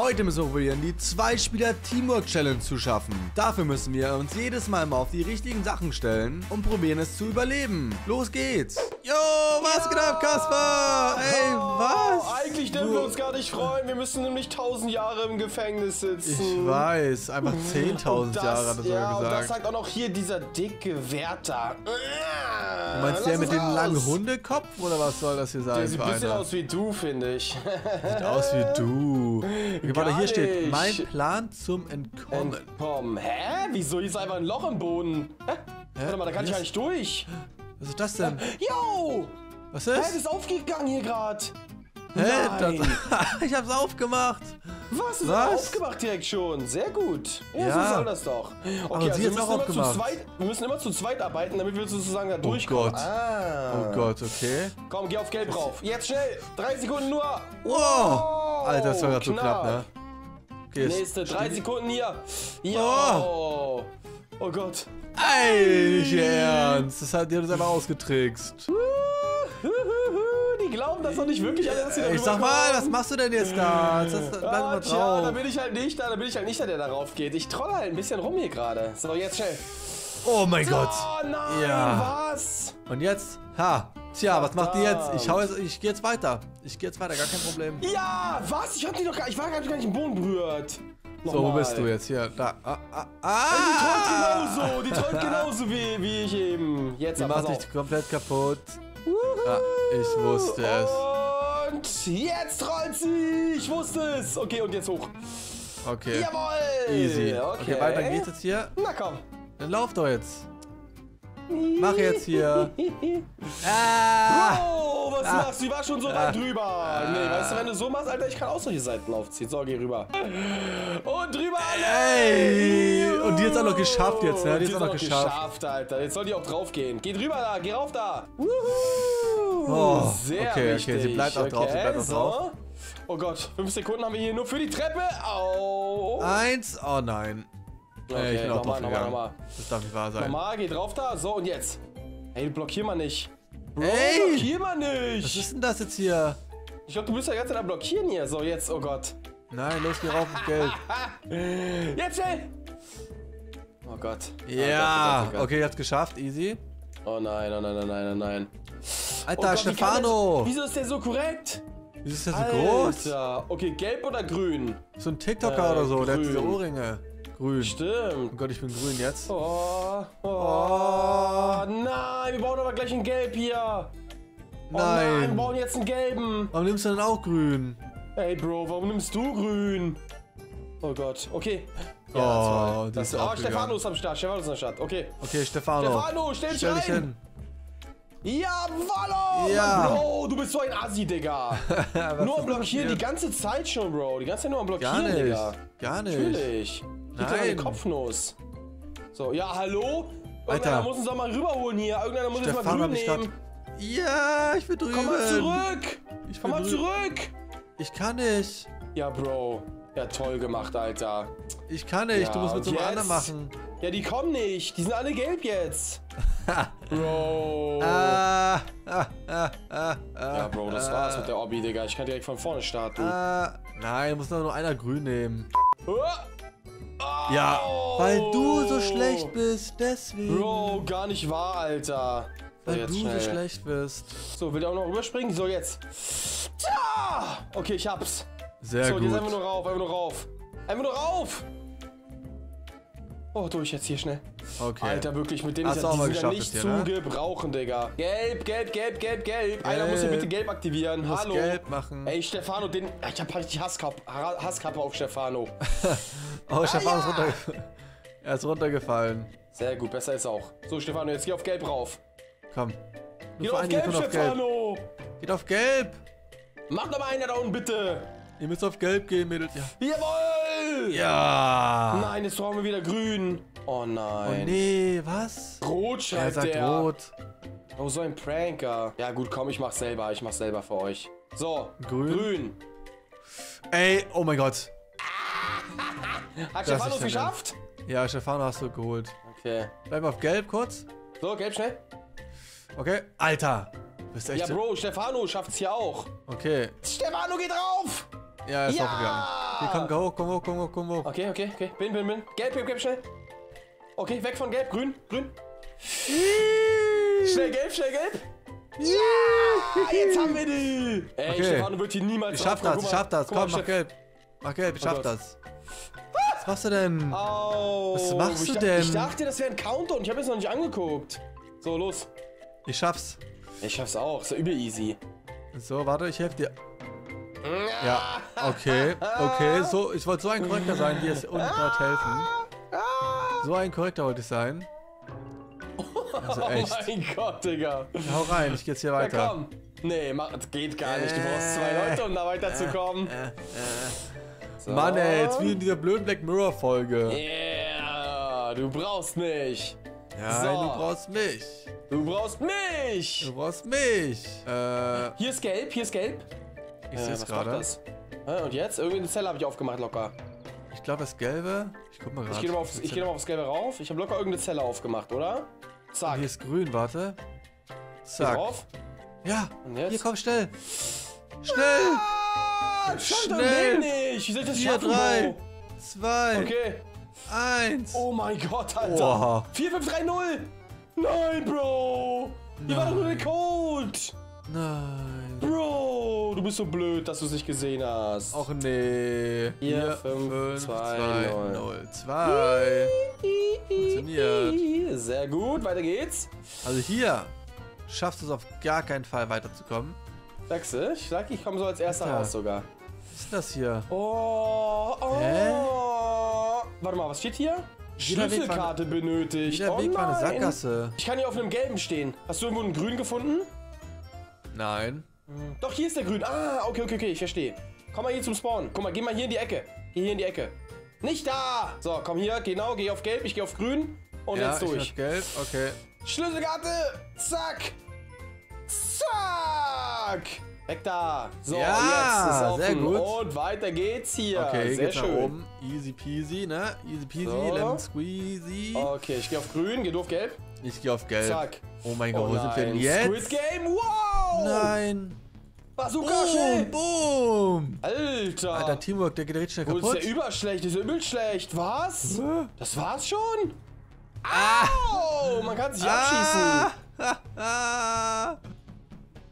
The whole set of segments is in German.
Heute müssen wir probieren, die Zwei-Spieler-Teamwork-Challenge zu schaffen. Dafür müssen wir uns jedes Mal mal auf die richtigen Sachen stellen und probieren es zu überleben. Los geht's! Jo, was geht ab, Kasper? Ey, was? Eigentlich dürfen wir uns gar nicht freuen. Wir müssen nämlich 1000 Jahre im Gefängnis sitzen. Ich weiß, einfach 10.000 Jahre hat er ja, und das gesagt. sagt auch noch hier dieser dicke Wärter. Du meinst der Lass mit es dem langen Hundekopf oder was soll das hier sein? Der sieht ein bisschen einer? aus wie du, finde ich. Sieht aus wie du. Okay, warte, hier steht, mein Plan zum Entkommen. Entkommen. Hä? Wieso? Hier ist einfach ein Loch im Boden. Hä? Warte mal, da kann ich Was? gar nicht durch. Was ist das denn? Yo! Was Hä, das ist? ist aufgegangen hier gerade. Hä? Nein. ich hab's aufgemacht. Was? Ist Was? aufgemacht direkt schon. Sehr gut. Ja, Ja. so soll das doch. Okay, Aber also wir müssen, auch immer zu zweit, wir müssen immer zu zweit arbeiten, damit wir sozusagen da durchkommen. Gott. Ah. Oh Gott, okay. Komm, geh auf gelb rauf. Jetzt schnell. Drei Sekunden nur. Oh! Alter, das war grad so knapp, ne? Okay, Nächste, drei Sekunden hier. Ja. Oh. oh Gott. Ey, nicht ihr ernst. Das hat hat uns einfach ausgetrickst. Die glauben das doch nicht wirklich alle, dass sie da Ich sag mal, rüberkommen. was machst du denn jetzt da? Das, das, Ah, tja, da bin ich halt nicht da, da bin ich halt nicht der, der darauf geht. Ich trolle halt ein bisschen rum hier gerade. So, jetzt schnell. Oh mein Gott. Oh nein, Ja. was? Und jetzt? Ha. Tja, was macht die jetzt? Ich Verdammt. hau jetzt, ich geh jetzt weiter. Ich geh jetzt weiter, gar kein Problem. Ja, was? Ich hab die doch gar, ich war gar nicht, im Boden berührt. So, wo bist du jetzt? Hier, da. Ah, ah, Die ah. trollt genauso, die trollt genauso wie, wie ich eben. Jetzt Die aber macht dich komplett kaputt. Ah, ich wusste es. Und jetzt trollt sie. Ich wusste es. Okay, und jetzt hoch. Okay. Jawohl. Easy. Okay, Okay, weiter geht's jetzt hier. Na komm. Dann lauf doch jetzt. Mach jetzt hier. Ah. Oh, was Ah. machst du? Die war schon so weit drüber. Nee, weißt du, wenn du so machst, Alter, ich kann auch solche Seiten aufziehen. So, geh rüber. Und drüber, alle. Ey. Und die hat's auch noch geschafft jetzt, ne? Die hat's auch noch geschafft. geschafft, Alter. Jetzt soll die auch drauf gehen. Geh drüber da, geh rauf da. Wuhu. Oh, Sehr okay, okay, wichtig. sie bleibt auch drauf, sie bleibt auch so. drauf. Oh Gott, fünf Sekunden haben wir hier nur für die Treppe. Au. Eins. Oh nein. Ey, ich bin auch nochmal, drauf nochmal, nochmal. Das darf nicht wahr sein. Nochmal, geh drauf da. So, und jetzt. Ey, blockier mal nicht. Bro, Ey. blockier mal Was nicht. ist denn das jetzt hier? Ich glaube, du bist ja ganz am Blockieren hier. So, jetzt, oh Gott. Nein, los, geh rauf ins Geld. Jetzt schnell! Oh Gott. Ja, Oh Gott, oh Gott, oh Gott. okay, hat's geschafft, easy. Oh nein, oh nein, oh nein, oh nein. Alter, Oh wie Stefano! das- Wieso ist der so korrekt? Wieso ist der so groß? Alter. Okay, gelb oder grün? So ein TikToker Äh, oder so, der hat diese grün. Ohrringe. Grün. Oh Stimmt. Gott, ich bin grün jetzt. Oh, oh, nein, wir brauchen aber gleich ein Gelb hier. Oh nein, wir Nein. brauchen jetzt einen gelben. Warum nimmst du denn auch grün? Ey, Bro, warum nimmst du grün? Oh Gott, okay. Oh, das ist das, oh, aufgegangen. Stefano ist am Start, Stefano ist am Start, okay. Okay, Stefano. Stefano, stell dich Stell dich rein. hin. Jawollo! Ja. Mann, Bro, du bist so ein Assi, Digga. Nur am Blockieren die ganze Zeit schon, Bro. Die ganze Zeit nur am Blockieren, Gar nicht. Digga. Gar nicht. Natürlich. Krieg doch Nein. eine Kopfnuss. So, ja, hallo? Irgendeiner Alter. muss uns doch mal rüberholen hier. Irgendeiner muss uns mal Stefano grün nehmen. Ja, ich will drüben. Komm mal zurück. Ich Komm mal drüben. zurück. Ich kann nicht. Ja, Bro. Ja, toll gemacht, Alter. Ich kann nicht. Ja, du musst mit so einem anderen jetzt? machen. Ja, die kommen nicht. Die sind alle gelb jetzt. Bro. Ah, ah, ah, ah, ja, Bro, das ah, war's mit der Obby, Digga. Ich kann direkt von vorne starten. Ah, nein, muss nur einer grün nehmen. Oh. Ja, weil du so Oh. schlecht bist, deswegen. Bro, gar nicht wahr, Alter. So, weil jetzt du schnell. so schlecht bist. So, will der auch noch rüberspringen? So, jetzt. Tja! Okay, ich hab's. Sehr so, gut. jetzt einfach nur rauf, einfach nur rauf. Einfach nur rauf! Oh, durch jetzt hier schnell. Okay. Alter, wirklich, mit denen Hast ist ja, mal die sind ja nicht zu hier, ne? gebrauchen, Digga. Gelb, gelb, gelb, gelb, gelb. Einer muss hier bitte gelb aktivieren. Hallo. gelb machen. Ey, Stefano, den. Ich hab richtig Hasskappe, Hasskappe auf Stefano. Oh, Stefano ist runtergefallen. Er ist runtergefallen. Sehr gut, besser ist auch. So, Stefano, jetzt geh auf gelb rauf. Komm. Nur Geh auf gelb, Sekunden auf gelb. Stefano! Geht auf gelb. Mach doch mal einer da unten, bitte! Ihr müsst auf gelb gehen, Mädels. Ja. Jawohl! Ja. Nein, jetzt brauchen wir wieder grün. Oh Oh nein. nee, was? Rot Er schreibt sagt der. rot. Oh, so ein Pranker. Ja gut, komm, ich mach's selber. Ich mach's selber für euch. So, Grün. grün. Ey, oh mein Gott. Hat Das Stefano geschafft? Ja, Stefano hast du geholt. Okay. Bleib auf gelb kurz. So, gelb schnell. Okay. Alter. Du bist echt... Ja, Bro, Stefano schafft's hier auch. Okay. Stefano, geh drauf! Ja, ist Ja! aufgegangen. Hier, komm, komm hoch, komm hoch, komm hoch, komm hoch. Okay, okay, okay. Bin, bin, bin. Gelb, gelb, gelb, schnell. Okay, weg von gelb, grün, grün. Schnell gelb, schnell gelb. Ja, jetzt haben wir die. Ey, Okay. Stefano wird hier niemals Ich schaff das, ich schaff das. mal, Komm, mach gelb. Mach gelb, ich Oh schaff Gott. das. Was machst du denn? Au. Was machst du denn? Ich dachte, das wäre ein Countdown. Ich habe es noch nicht angeguckt. So, los. Ich schaff's. Ich schaff's auch. Ist ja übel easy. So, warte, ich helfe dir. Ja, okay, okay. So, ich wollte so ein Korrektor sein, die es unten gerade helfen. So ein Korrektor wollte ich sein. Also echt. Oh mein Gott, Digga. Hau rein, ich geh jetzt hier Ja, weiter. komm. Nee, mach, das geht gar nicht. Du brauchst zwei Leute, um da weiterzukommen. So. Mann, ey, jetzt wie in dieser blöden Black Mirror Folge. Yeah, du brauchst mich. Ja, So. du brauchst mich. Du brauchst mich. Du brauchst mich. Äh, Hier ist gelb, hier ist gelb. Ich Äh, was macht gerade. Und jetzt? Irgendwie eine Zelle habe ich aufgemacht locker. Ich glaube, das Gelbe. Ich guck mal gerade. Ich gehe nochmal aufs, ich geh noch mal aufs Gelbe rauf. Ich habe locker irgendeine Zelle aufgemacht, oder? Zack. Hier ist grün, warte. Zack. drauf. Ja, Und jetzt? hier komm schnell. Schnell. Ah, Schnell. nicht. Wie soll ich das 4, schaffen, 3, Bro? 2, Okay. 1. Oh mein Gott, Alter. Oha. 4, 5, 3, 0. Nein, Bro. Hier war doch nur der Code. Nein. Bro, du bist so blöd, dass du es nicht gesehen hast. Och nee. Vier, fünf, zwei, null. 0, 2. Funktioniert. Sehr gut, weiter geht's. Also hier schaffst du es auf gar keinen Fall weiterzukommen. Sagst du? Ich sag, ich komme so als erster Alter. raus sogar. Was ist das hier? Oh, oh. Hä? Warte mal, was steht hier? Jeder Schlüsselkarte benötigt. Jeder oh Weg war eine. Sackgasse. Ich kann hier auf einem gelben stehen. Hast du irgendwo einen grün gefunden? Nein. Doch, hier ist der grün. Ah, okay, okay, okay, ich verstehe. Komm mal hier zum Spawn. Guck mal, geh mal hier in die Ecke. Geh hier in die Ecke. Nicht da! So, komm hier, genau, geh auf gelb, ich geh auf grün. Und ja, jetzt ich durch. hab gelb. Okay. Schlüsselkarte! Zack! Zack! Weg da! So, Ja, jetzt ist offen. sehr gut. Und weiter geht's hier. Okay, sehr geht's nach schön. oben. Easy peasy, ne? Easy peasy, So. lemon squeezy. Okay, ich geh auf grün, geh du auf gelb. Ich gehe auf gelb. Zack. Oh mein Gott, wo sind wir denn jetzt? Squid Game, wow! Nein. Bazooka, schnell! Boom, boom. Alter! Alter, Teamwork, der geht richtig schnell Oh, das ist kaputt. ja überschlecht, ist ja übel schlecht. Was? Hä? Das war's schon? Au! Man kann sich abschießen. Ah, ah.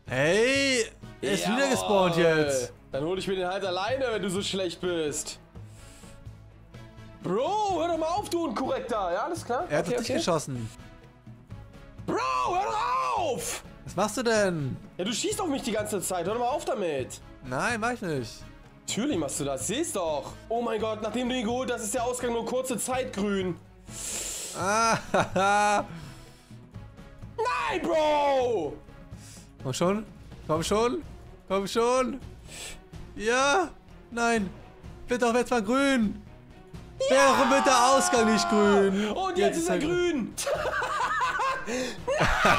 Hey, er ist wieder Jawohl. gespawnt jetzt. Dann hol ich mir den halt alleine, wenn du so schlecht bist. Bro, hör doch mal auf, du Unkorrekter. Ja, alles klar? Er hat auf dich geschossen. Bro, hör doch auf! Was machst du denn? Ja, du schießt auf mich die ganze Zeit. Hör doch mal auf damit. Nein, mach ich nicht. Natürlich machst du das. Siehst doch. Oh mein Gott, nachdem du ihn geholt hast, ist der Ausgang nur kurze Zeit grün. Ah, haha. Nein, Bro! Komm schon, komm schon, komm schon. Ja, nein. Bitte doch jetzt mal grün. Warum wird der Ausgang nicht grün? Und jetzt, ist er grün.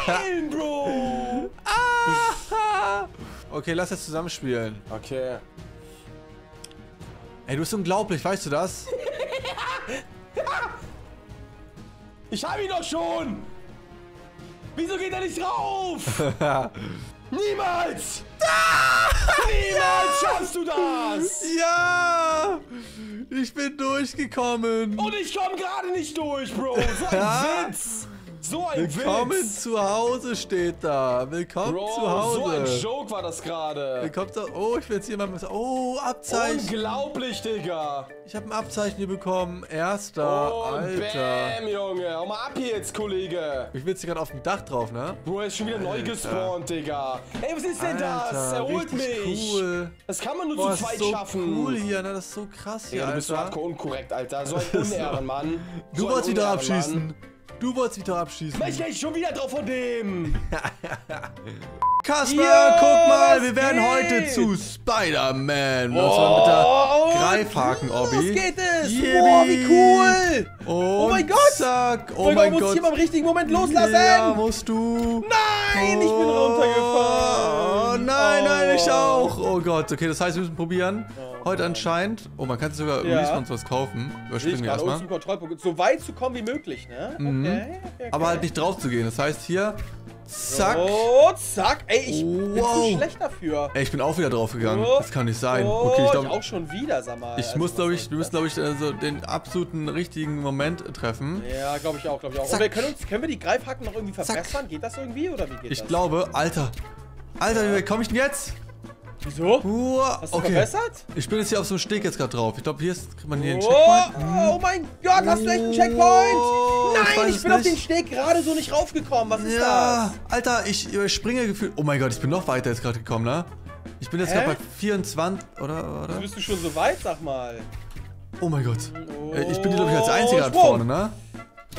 Nein, Bro! Ah. Okay, lass jetzt zusammenspielen. Okay. Ey, du bist unglaublich, weißt du das? Ich hab ihn doch schon! Wieso geht er nicht drauf? Niemals! Niemals schaffst du das! ja! Ich bin durchgekommen. Und ich komme gerade nicht durch, Bro! So ein Ja. Witz! So ein Willkommen Witz! zu Hause steht da. Willkommen Bro, zu Hause. so ein Joke war das gerade. Willkommen zu Oh, ich will jetzt hier mal was. Oh, Abzeichen. Unglaublich, Digga! Ich habe ein Abzeichen hier bekommen. Erster. Und Alter. bam, Junge! Hau mal ab hier jetzt, Kollege! Ich will jetzt hier gerade auf dem Dach drauf, ne? Bro, er ist schon wieder neu gespawnt, Digga! Ey, was ist denn das? Alter, Er holt mich! cool. Das kann man nur Boah, zu das zweit ist so schaffen! cool hier, ne? Das ist so krass hier, Ja, du bist so Alter. hardcore unkorrekt, Alter. So ein Unehrenmann. Du so wolltest wieder abschießen. Du wolltest wieder abschießen. Ich geh schon wieder drauf von dem. Kasper, Ja, guck mal, wir was werden geht? heute zu Spider-Man. Und zwar mit der Greifhaken-Obby. Los geht es. Yippie. Boah, wie cool. Oh mein Gott. Zack. Oh Mein mein muss Gott. ich hier mal im richtigen Moment loslassen. Ja, musst du. Nein, ich bin Oh, runtergefallen. nein, nein, ich Oh. auch. Oh Gott, okay, das heißt, wir müssen probieren. Heute anscheinend. Oh, man kann sogar Ja. Respawns was kaufen. Überspringen wir erstmal. So weit zu kommen wie möglich, ne? Mhm. Okay, okay, Aber halt nicht drauf zu gehen. Das heißt hier Zack. Oh, zack. Ey, ich bin Wow. zu schlecht dafür. Ey, ich bin auch wieder draufgegangen. Oh. Das kann nicht sein. Oh, Okay, ich ich glaube, auch schon wieder, sag mal. ich Also, muss, glaube ich, wir müssen, glaube ich, also den absoluten richtigen Moment treffen. Ja, glaube ich auch, glaube ich auch. Zack. Und wir können, uns, können wir die Greifhaken noch irgendwie Zack. verbessern? Geht das irgendwie oder wie geht Ich das? glaube, Alter. Alter, wie komme ich denn jetzt? Wieso? Uah, Hast du okay. verbessert? Ich bin jetzt hier auf so einem Steg jetzt gerade drauf. Ich glaube, hier ist, kriegt man hier einen Oh, Checkpoint. oh mein Gott, hast du echt einen Checkpoint? Oh, ich Nein, ich, es bin auf nicht. den Steg gerade so nicht raufgekommen. Was ist Ja, Alter, ich überspringe gefühlt. Oh mein Gott, ich bin noch weiter jetzt gerade gekommen, ne? Ich bin jetzt gerade bei 24, oder? das? oder? Bist du schon so weit, sag mal. Oh mein Gott. Oh, Äh, Ich bin hier, glaube ich, als Einziger halt Sprung. vorne, ne?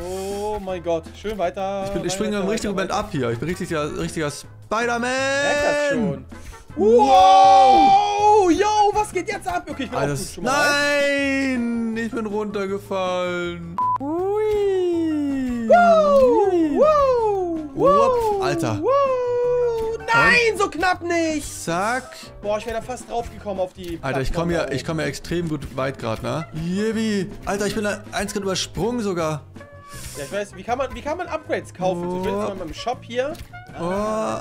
Oh mein Gott, schön weiter. Ich, bin, ich springe im richtigen Moment ab hier. Ich bin richtig, ja, richtiger Spider-Man. Das schon. Wow! Yo, was geht jetzt ab? Okay, ich bin auch gut schon mal. nein! Ich bin runtergefallen. Hui. Wow! Wupp, Alter. Wow! Nein, so knapp nicht! Zack. Boah, ich wäre da fast draufgekommen auf die. Alter, ich Plattform komme ja, ich komme ja extrem gut weit gerade, ne? Yippie. Alter, ich bin da eins gerade übersprungen sogar. Ja, ich weiß, wie kann man, wie kann man Upgrades kaufen? So, ich bin jetzt mal im Shop hier. Oh.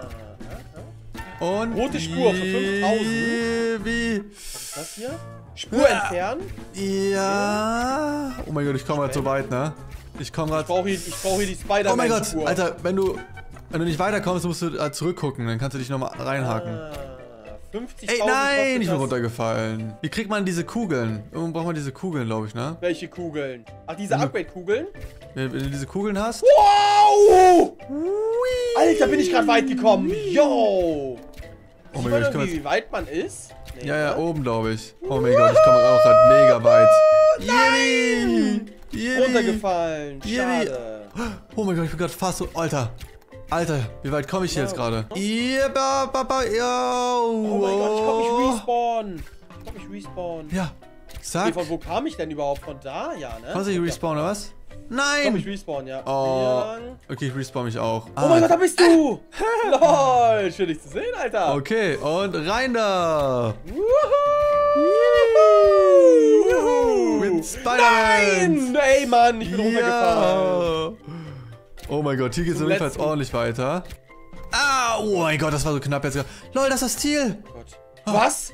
Und Rote Spur für 5000. Yippie. Was ist das hier? Spur Ja. entfernen. Ja. Oh mein Gott, ich komme gerade so weit, ne? Ich komme Ich gerade. brauche hier, ich brauch hier die Spider-Man. Oh mein Gott, Spur. Alter, wenn du, wenn du nicht weiterkommst, musst du äh, zurückgucken. Dann kannst du dich nochmal reinhaken. Ah, 50.000 Ey, nein, ich bin runtergefallen. Wie kriegt man diese Kugeln? Irgendwo braucht man diese Kugeln, glaube ich, ne? Welche Kugeln? Ach, diese Upgrade-Kugeln? Wenn, wenn du diese Kugeln hast. Wow! Alter, bin ich gerade weit gekommen. Yo! Oh mein Gott, ich komme irgendwie, jetzt. wie weit man ist? Nee, Ja, ja, oben, glaube ich. Oh mein Gott, ich komme auch gerade mega weit. Nein! Runtergefallen. Yippie. Schade. Oh mein Gott, ich bin gerade fast so. Alter. Alter, wie weit komme ich jetzt gerade? Ja, ba, ba, ba. Oh mein Gott, ich komm nicht respawnen. Ich komm nicht respawnen. Ja. Nee, Zack. von wo kam ich denn überhaupt? Von da? Ja, ne? Kannst du dich respawnen, oder was? Ich komm nicht Nein! respawnen, ja. Oh. Okay, ich respawn mich auch. Oh mein Gott, da bist du! Lol, schön dich zu sehen, Alter. Okay, und rein da! Juhu! Mit Spider-Man! Nein! Ey, Mann, ich bin runtergefallen. Ja! Oh mein Gott, hier geht es Zum jedenfalls ordentlich weiter. Ah, oh mein Gott, das war so knapp jetzt. Lol, das ist das Ziel! Oh Gott. Was?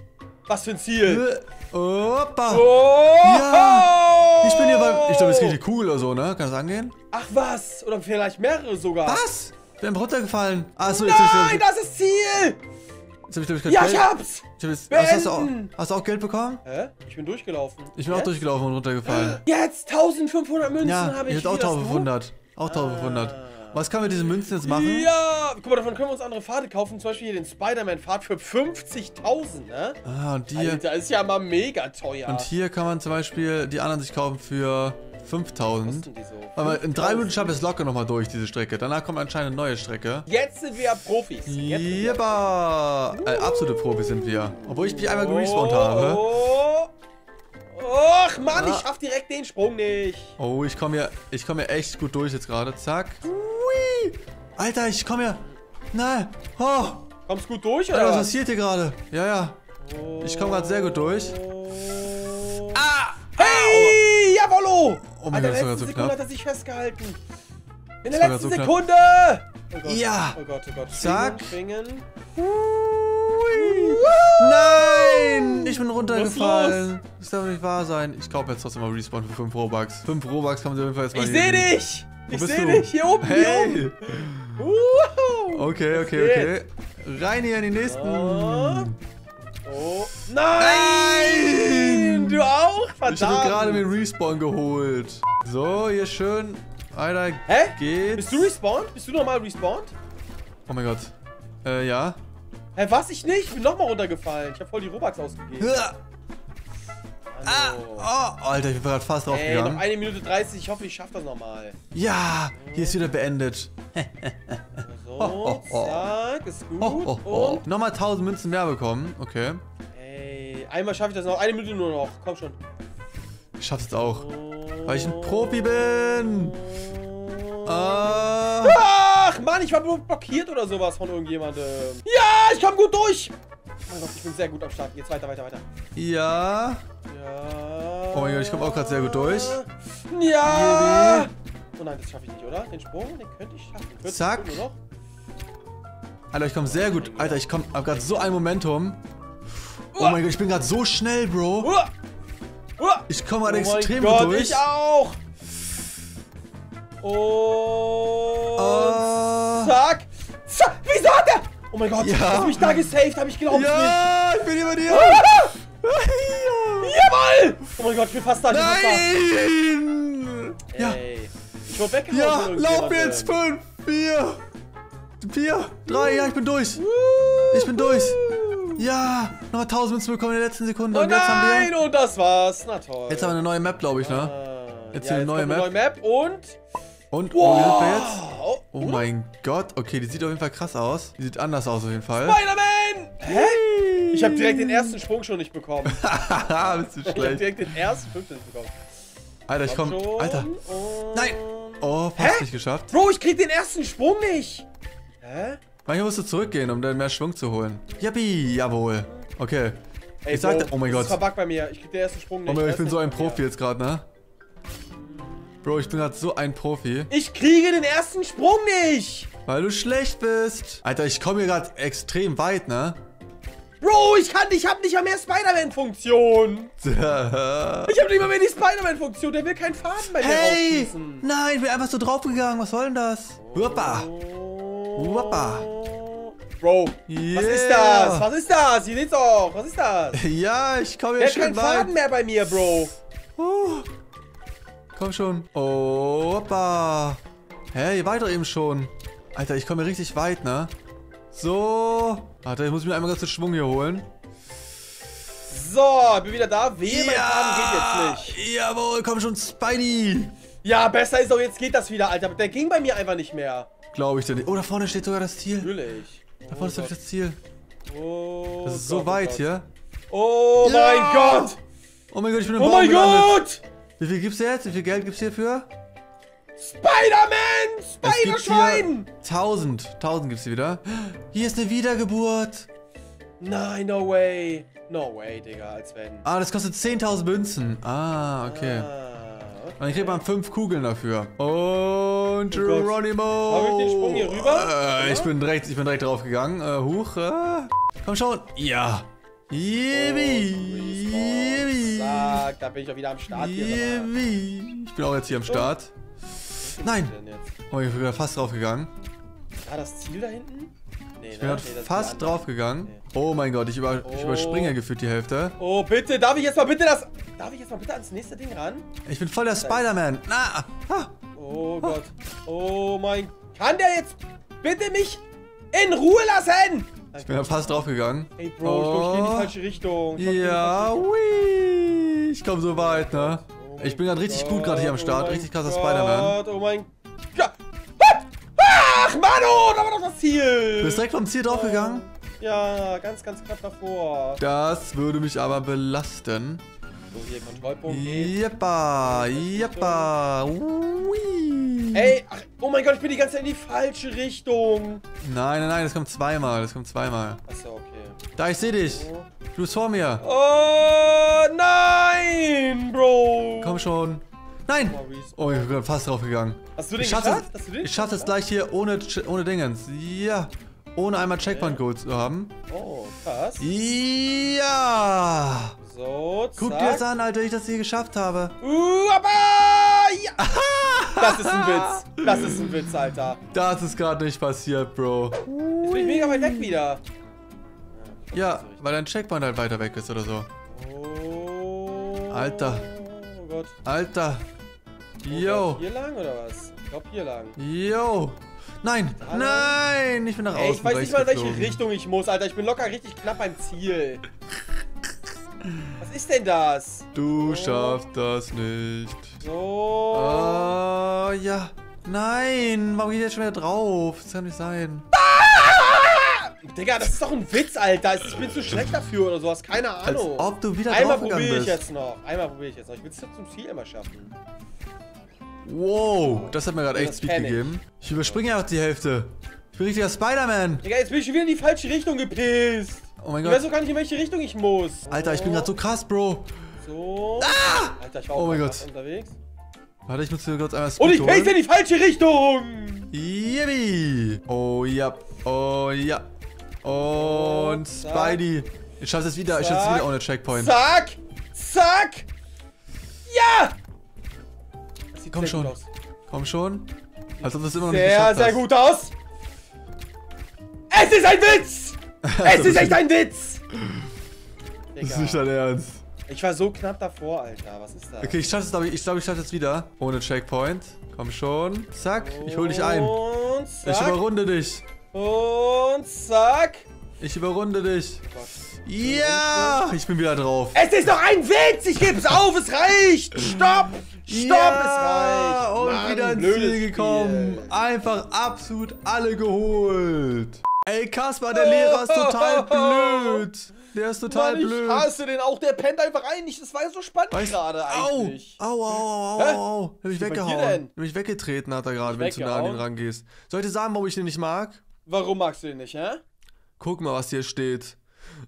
Was für ein Ziel? Opa! Oh! Ja. Ich bin hier beim. Ich glaube, es geht die Kugel oder so, ne? Kann das angehen? Ach was? Oder vielleicht mehrere sogar. Was? Ich bin runtergefallen. Achso, jetzt Nein, ich, das ist Ziel! jetzt hab ich, glaub ich, Ja, Geld. ich hab's! Ich hab jetzt, hast, hast, du auch, hast du auch Geld bekommen? Hä? Ich bin durchgelaufen. Ich bin auch Jetzt? durchgelaufen und runtergefallen. Jetzt 1500 Münzen Ja, habe ich ich. hab auch Wie das 1500. Auch 1500. Ah. Was kann man mit diesen Münzen jetzt machen? Ja, guck mal, davon können wir uns andere Pfade kaufen. Zum Beispiel hier den Spider-Man-Pfad für 50.000, ne? Ah, und hier. Alter, ist ja mal mega teuer. Und hier kann man zum Beispiel die anderen sich kaufen für Was 5000. sind die so? Aber in drei 5000. Minuten schafft es locker nochmal durch, diese Strecke. Danach kommt anscheinend eine neue Strecke. Jetzt sind wir ja Profis. Wir Jeba! Äh, absolute Profis sind wir. Obwohl ich mich einmal gerespawnt oh, habe. Oh. Och, Mann, Ah. ich schaff direkt den Sprung nicht. Oh, ich komme hier, ich komme hier echt gut durch jetzt gerade. Zack. Hui. Alter, ich komme hier. Nein. Oh, Kommst gut durch, Alter, oder? was passiert hier gerade? Ja, ja. Ich komme gerade sehr gut durch. Ah! Hey, jawollo! Oh mein Alter, Gott, in das war der grad so letzten Sekunde knapp. hat er sich festgehalten. In der letzten so Sekunde! Oh Gott. Ja. Oh Gott, oh Gott. Zack. Schwingen. Hui. Nein! Ich bin runtergefallen. Das darf nicht wahr sein. Ich glaube jetzt trotzdem mal Respawn für 5 Robux. 5 Robux kann man auf jeden Fall jetzt mal Ich hier seh nehmen. dich! Ich bist seh du? dich! Hier oben, hier Hey! oben! Wuhu. Okay, okay, okay. Rein hier in die nächsten. Oh. Oh. Nein! Du auch? Verdammt! Ich habe gerade den Respawn geholt. So, hier schön. Alter, Hä? geht's. Bist du respawned? Bist du nochmal respawned? Oh mein Gott. Äh, ja. Hä, was? Ich nicht? Ich bin nochmal runtergefallen. Ich habe voll die Robux ausgegeben. Ah, oh, Alter, ich bin gerade fast Ey, noch eine Minute 30. Ich hoffe, ich schaffe das nochmal. Ja, hier ist wieder beendet. So, Oh, oh, oh. zack, ist gut. Oh, oh, oh. Und, Nochmal 1000 Münzen mehr bekommen. Okay. ey, einmal schaffe ich das noch. Eine Minute nur noch. Komm schon. Ich schaff's jetzt auch. Weil ich ein Profi bin. Ah. Ach, Mann, ich war blo- blockiert oder sowas von irgendjemandem. Ja, ich komme gut durch. Oh mein Gott, ich bin sehr gut am Start. Jetzt weiter, weiter, weiter. Ja. Ja. Oh mein Gott, ich komm auch grad sehr gut durch. Ja. Oh nein, das schaffe ich nicht, oder? Den Sprung, den könnte ich schaffen. 40 Zack. Noch. Alter, ich komme sehr gut. Alter, ich komme hab gerade so ein Momentum. Oh mein Gott, ich bin gerade so schnell, Bro. Ich komme gerade oh extrem Gott, gut durch. ich auch. Und Ah. zack. zack. Wieso hat der? Oh mein Gott, Ja. hast du mich da gesaved? Hab ich glaubt nicht. Ja, ich bin hier bei dir. Ah! Ja. Jawoll! Oh mein Gott, ich bin fast da. Ich bin fast Nein! da. Ja, Ey. Ich wurde weggehauen. ja, lauf jetzt. Fünf, vier, vier, drei. Ja, ich bin durch. Ich bin durch. Ja, nochmal 1000 Münzen bekommen in der letzten Sekunde. Oh Und jetzt haben nein, wir, und das war's. Na toll. jetzt haben wir eine neue Map, glaube ich, ne? Ah, Jetzt ja, eine neue kommt Map. Map und. Und, wo sind wir jetzt? Oh, Oh mein Gott, okay, die sieht auf jeden Fall krass aus. Die sieht anders aus auf jeden Fall. Spider-Man! Hä? Ich habe direkt den ersten Sprung schon nicht bekommen. Haha, bist du Ich habe schlecht. direkt den ersten Fünften nicht bekommen. Alter, ich komm. Schon Alter. und- Nein. Oh, fast Hä? nicht geschafft. Bro, ich krieg den ersten Sprung nicht. Hä? Manchmal musst du zurückgehen, um dann mehr Schwung zu holen. Yippie, jawohl. Okay. Ey, Ich sagte- oh mein das Gott. ist verbuggt bei mir. Ich krieg den ersten Sprung nicht. Oh mein Gott, ich bin so ein. Profi jetzt gerade, ne? Bro, ich bin gerade so ein Profi. Ich kriege den ersten Sprung nicht. Weil du schlecht bist. Alter, ich komme hier gerade extrem weit, ne? Bro, ich kann, ich hab nicht mal mehr Spider-Man-Funktion. hey! Ich hab nicht mal mehr die Spider-Man-Funktion. Der will keinen Faden bei mir rausschießen. Nein, ich bin einfach so draufgegangen. Was soll denn das? Huppa! Huppa. Bro, was Yeah. ist das? Was ist das? Ihr seht's doch. Was ist das? Ja, ich komme Der hier hat keinen Faden mehr bei mir, Bro. Uh. Komm schon. Oh. Hä, hier weiter eben schon. Alter, ich komme richtig weit, ne? So. Warte, ich muss mir einmal ganz den Schwung hier holen. So, ich bin wieder da. Mein Faden geht jetzt nicht. Jawohl, komm schon, Spidey. Ja, besser ist doch, jetzt geht das wieder, Alter. Der ging bei mir einfach nicht mehr. Glaube ich dir nicht. Oh, da vorne steht sogar das Ziel. Natürlich. Da vorne ist wirklich das Ziel. Oh Das ist so Gott, oh weit Gott. hier. Oh Ja. mein Gott! Oh mein Gott, ich bin im Oh Baum mein gelandet. Gott! Wie viel gibt's jetzt? Wie viel Geld gibt's hierfür? Spider-Man! Spider-Schwein! 1000. 1000 gibt's hier wieder. Hier ist eine Wiedergeburt. Nein, no way. No way, Digga, als wenn. Ah, das kostet 10.000 Münzen. Ah, okay. Ah, okay. Und dann kriegt man 5 Kugeln dafür. Und Oh. Geronimo. Hab ich den Sprung hier rüber? Äh, ich, bin direkt, ich bin direkt drauf gegangen. Äh, huch. Äh. Komm schon. Ja. Yippie. Yippie. Zack, da bin ich auch wieder am Start hier. Yippie. Ich bin auch jetzt hier am Start. Nein. Denn jetzt? Oh, ich bin gerade fast drauf gegangen. War das Ziel da hinten? Nee, Ich bin ne? gerade Nee, fast drauf gegangen. Oh mein Gott, ich, über, ich Oh. überspringe gefühlt die Hälfte. Oh, bitte, darf ich jetzt mal bitte das. Darf ich jetzt mal bitte ans nächste Ding ran? Ich bin voll der Spider-Man. Na. Ah. Oh Gott. Oh mein. Kann der jetzt bitte mich in Ruhe lassen? Ich bin da fast drauf gegangen. Ey, Bro, ich glaube, ich gehe in die Oh. falsche Richtung. Ich glaub, geh Ja, ui. Ich komme so weit, ne? Oh Ich bin gerade richtig Gott, gut gerade hier am oh Start. mein Richtig krasser Spider-Man. Oh mein Gott. Ach, Mano, da war doch das Ziel. Du bist direkt vom Ziel drauf gegangen? Ja, ganz, ganz knapp davor. Das würde mich aber belasten. So, hier, Kontrollpunkt. Jeppa, jeppa. Ui. Ey, ach, oh mein Gott, ich bin die ganze Zeit in die falsche Richtung. Nein, nein, nein, das kommt zweimal. Das kommt zweimal. Achso, okay. Da, ich sehe dich. Du bist vor mir. Oh, nein, Bro. Komm schon. Nein. Oh, ich bin fast drauf gegangen. Hast du den Ich geschafft? du den ich schaff es gleich hier ohne, ohne Dingens. Ja. Ohne einmal Checkpoint Gold zu haben. Oh, krass. Ja. So, Guck zack. dir das an, Alter, wie ich das hier geschafft habe. Uh, aber ja. Das ist ein Witz. Das ist ein Witz, Alter. Das ist gerade nicht passiert, Bro. Jetzt bin ich mega weit weg wieder. Ja, weil dein Checkpoint halt weiter weg ist oder so. Oh. Alter. Oh Gott. Alter. Oh Yo. Gott, Hier lang oder was? Ich glaube hier lang. Yo. Nein. lang? Nein. Ich bin nach Ey, außen ich weiß nicht mal, in welche. Richtung ich muss, Alter. Ich bin locker richtig knapp beim Ziel. Was ist denn das? Du Oh. schaffst das nicht. So. Oh, ja. Nein. Warum geht jetzt schon wieder drauf? Das kann nicht sein. Digga, das ist doch ein Witz, Alter. Ich bin zu schlecht dafür oder sowas. Keine Als Ahnung. ob du wieder Einmal probiere ich bist. jetzt noch. Einmal probiere ich jetzt noch. Ich will es zum Ziel immer schaffen. Wow. Das hat mir gerade Ja, echt Speed gegeben. Ich überspringe einfach die Hälfte. Ich bin richtiger Spider-Man. Digga, jetzt bin ich schon wieder in die falsche Richtung gepisst. Oh mein Ich weiß Gott. doch gar nicht, in welche Richtung ich muss. Alter, ich bin gerade so krass, Bro. So. Alter, ich war Oh auch mein Gott. unterwegs. Warte, ich muss hier kurz einmal Und ich pace in die falsche Richtung. Yippie! Oh ja, oh ja. Und zack. Spidey. Ich schaff's jetzt wieder, ich schaff's Zack. wieder ohne Checkpoint. Zack! Zack! Ja! Komm sehr schon. gut aus. Komm schon. Als ob das immer noch nicht Sehr, geschafft sehr hast. gut aus. Es ist ein Witz! Es ist echt ein Witz! Das ist nicht dein Ernst. Ich war so knapp davor, Alter. Was ist das? Okay, ich schaff's, glaube ich, ich, glaub, ich schaff's jetzt wieder. Ohne Checkpoint. Komm schon. Zack, ich hol dich ein. Und Ich zack. überrunde dich. Und zack. Ich überrunde dich. Oh. Ja, ich bin wieder drauf. Es ist doch ein Witz! Ich geb's auf, es reicht! Stopp! Stopp, ja, es reicht! Und Mann, wieder ins Ziel gekommen. Spiel. Einfach absolut alle geholt. Ey, Kaspar, der Lehrer ist total blöd. Der ist total Mann, ich blöd. hasse den auch, der pennt einfach ein. Ich- Das war ja so spannend gerade au, eigentlich. au, au, au, au, Hä? au. Hab mich Was weggehauen. Hab mich weggetreten hat er gerade, wenn du zu nah an ihn rangehst. Soll ich dir sagen, warum ich den nicht mag? Warum magst du den nicht, hä? Guck mal, was hier steht.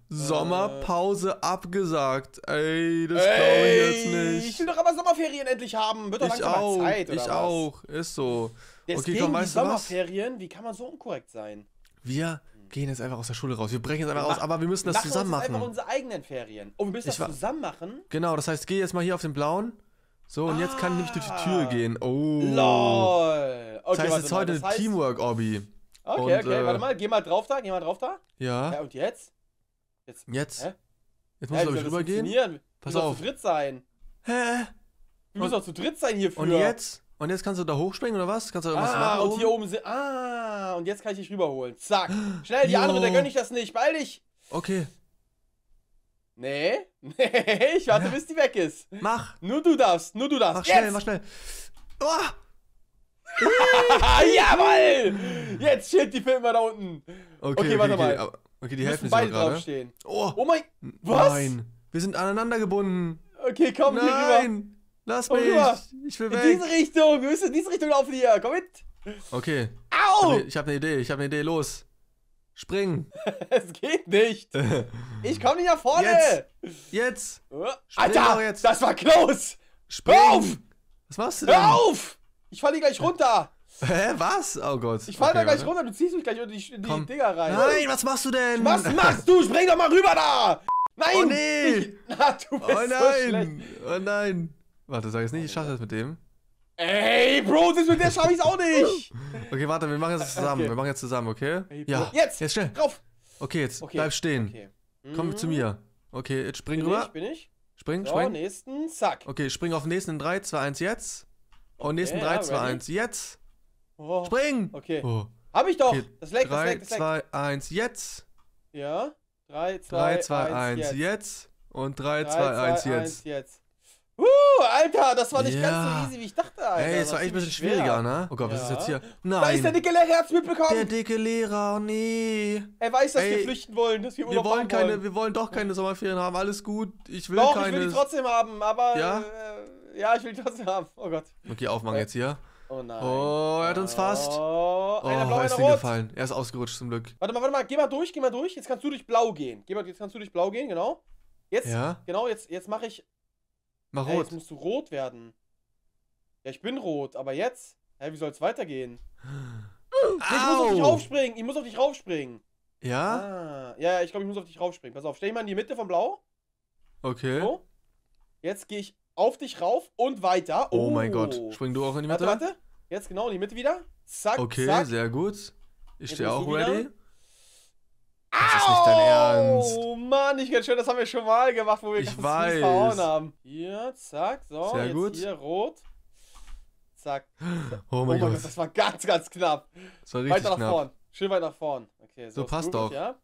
Sommerpause abgesagt. Ey, das glaube ich jetzt Ich nicht. will doch aber Sommerferien endlich haben. Wird doch Ich langsam auch, mal Zeit, oder ich was? auch. Ist so. Deswegen okay, komm, die weißt was? Sommerferien, wie kann man so unkorrekt sein? Wir gehen jetzt einfach aus der Schule raus. Wir brechen jetzt einfach aus, aber wir müssen das machen zusammen jetzt einfach machen. unsere eigenen Ferien. Und wir müssen das zusammen machen? Genau, das heißt, geh jetzt mal hier auf den blauen. So, und jetzt kann ich nämlich durch die Tür Ah. gehen. Oh. LOL. Okay, Das heißt jetzt mal, heute heißt- Teamwork-Obby. Okay, Und, okay, äh, warte mal, geh mal drauf da, geh mal drauf da. Ja, Ja, und jetzt? Jetzt. jetzt. Hä? Jetzt Ja, muss wie ich, ich, rübergehen. Pass auf. zu dritt sein. Hä? Wir müssen doch zu dritt sein hierfür. Und jetzt? Und jetzt kannst du da hochspringen oder was? Kannst du irgendwas Ah, machen? und oben? hier oben sind. Ah, und jetzt kann ich dich rüberholen. Zack. Schnell, die Jo. andere, der gönn ich das nicht. Beeil dich. Okay, Nee. Nee, ich warte, Ja. bis die weg ist. mach. Nur du darfst, nur du darfst. Mach schnell, jetzt. mach schnell. Oh, jawoll! Jetzt steht die Filme da unten. okay, Okay, warte mal. aber- Okay, die helfen beide draufstehen. Oh, Oh mein. Was? nein. Wir sind aneinander gebunden. Okay, komm hier rüber. Nein. Lass Komm mich. Ich will In weg. diese Richtung. Wir müssen in diese Richtung laufen hier. Komm mit. Okay. Au! Ich habe eine Idee. Ich habe eine Idee. Los. Spring. Es geht nicht. Ich komm nicht nach vorne. Jetzt. Jetzt. Oh, Spring doch Alter, jetzt. das war close. Spring. Hör auf! Was machst du denn? Hör auf! Ich fall hier gleich runter. Hä, was? Oh Gott. Ich fall Okay, da gleich warte. runter. Du ziehst mich gleich in die, in die. Dinger rein. Nein, was machst du denn? Was machst du? Spring doch mal rüber da! Nein! Oh, nee. Ich, na, du bist Oh so schlecht. nein. Oh nein. Warte, sag jetzt nicht, ich schaffe das mit dem. Ey, Bro, das mit der schaffe ich's auch nicht! Okay, warte, wir machen jetzt zusammen. Okay. Wir machen jetzt zusammen, okay? Ey. Ja. Jetzt! Jetzt schnell. Drauf! Okay, jetzt Okay. bleib stehen. Okay. Komm Mhm. zu mir. Okay, jetzt spring Bin rüber. ich, bin ich? Spring, So, spring. nächsten, zack. Okay, spring auf den nächsten in 3, 2, 1, jetzt. Und nächsten ja, 3, 2, ready? 1, jetzt. Oh. Spring! Okay. Oh. Hab ich doch! Okay, Das leckt, das 3, leckt, das leckt. 2, 1, jetzt. Ja. 3, 2, 3, 2, 1, 1, jetzt. jetzt. Und 3, 3, 2, 1, jetzt. jetzt. Uh, Alter, das war nicht Ja. ganz so easy, wie ich dachte, Alter. Ey, es war echt ein bisschen schwieriger, ne? Oh Gott, was ist Ja. jetzt hier? Da ist der Nein! dicke Lehrer, er hat's Der mitbekommen. dicke Lehrer, oh nee. er weiß, dass wir Ey, flüchten wollen, dass wir Wir Urlaub wollen machen keine, wollen. wir wollen doch keine Sommerferien haben. Alles gut. Ich will Doch, keine. ich will die trotzdem haben, aber... Ja? Äh, ja, ich will die trotzdem haben. Oh Gott. Okay, aufmachen jetzt hier. Oh nein. Oh, er hat uns fast. Oh, Oh, einer blau, er einer ist rot. hingefallen. Er ist ausgerutscht zum Glück. Warte mal, warte mal, geh mal durch, geh mal durch. Jetzt kannst du durch blau gehen. Geh mal, jetzt kannst du durch blau gehen, genau. Jetzt, Ja? genau, jetzt, jetzt mache ich... Mach Hä, rot. jetzt musst du rot werden. Ja, ich bin rot, aber jetzt? Hä, wie soll es weitergehen? Nee, ich muss auf dich Au! raufspringen. Ich muss auf dich raufspringen. Ja? Ah, ja, ich glaube, ich muss auf dich raufspringen. Pass auf, stell dich mal in die Mitte von Blau. Okay. So. Jetzt gehe ich auf dich rauf und weiter. Oh mein Gott. Spring du auch in die Mitte? Warte, warte. Jetzt genau in die Mitte wieder. Zack, Okay, zack. sehr gut. Ich stehe auch du wieder. Das ist nicht dein Ernst. Oh Mann, ich ganz schön, das haben wir schon mal gemacht, wo wir Ich ganz mies weiß. verhauen haben. Hier, zack, so, Sehr jetzt gut. hier rot. Zack. Oh Oh mein Gott. das war ganz, ganz knapp. Das war richtig Weiter nach knapp. vorn. Schön weit nach vorn. Okay, So ist passt doch. Ja.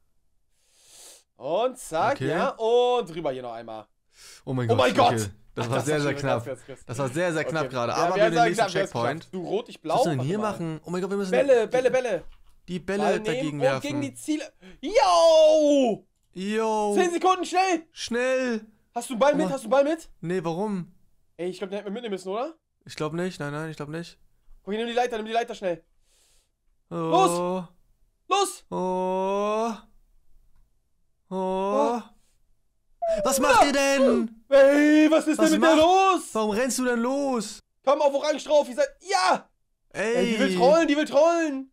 Und zack, Okay. ja. Und drüber hier noch einmal. Oh mein Oh Gott. mein Gott. Okay. Das Ach, war sehr, war sehr schon knapp. ganz, ganz. Das war sehr, sehr knapp Okay. gerade. Ja, Aber wir wir haben den nächsten wir Checkpoint. Du rot, ich blau. Was soll denn Warte hier machen? Oh mein Gott, wir müssen Bälle, Bälle, Bälle. Die Bälle dagegen und werfen. gegen die Ziele. Yo! Yo. 10 Sekunden, schnell! Schnell. Hast du einen Ball mit? Oh. Hast du einen Ball mit? Nee, warum? Ey, ich glaube, den hätten wir mitnehmen müssen, oder? Ich glaube nicht. Nein, nein, ich glaube nicht. Guck, nimm die Leiter, nimm die Leiter schnell. Oh. Los. Los! Oh. Oh. Was macht ihr denn? Ey, was ist Was denn mit macht- los? Warum rennst du denn los? Komm auf Orange drauf, ihr seid. Ja! Ey. Ey, die will trollen, die will trollen!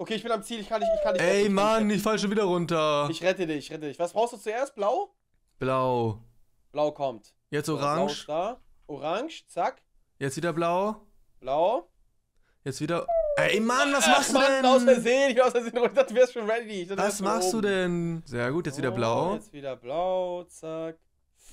Okay, ich bin am Ziel. Ich kann nicht, ich kann nicht. Ey, Mann, ich fall schon wieder runter. Ich rette dich, ich rette dich. Was brauchst du zuerst? Blau? Blau. Blau kommt. Jetzt orange. da. Orange, zack. Jetzt wieder blau. Blau. Jetzt wieder. Ey, Mann, was Ach, machst du Mann, aus denn? Versehen. Ich bin aus Versehen. Ich dachte, du wärst schon ready. Dachte, Was machst du oben. denn? Sehr gut, jetzt wieder Oh, blau. Jetzt wieder blau, zack.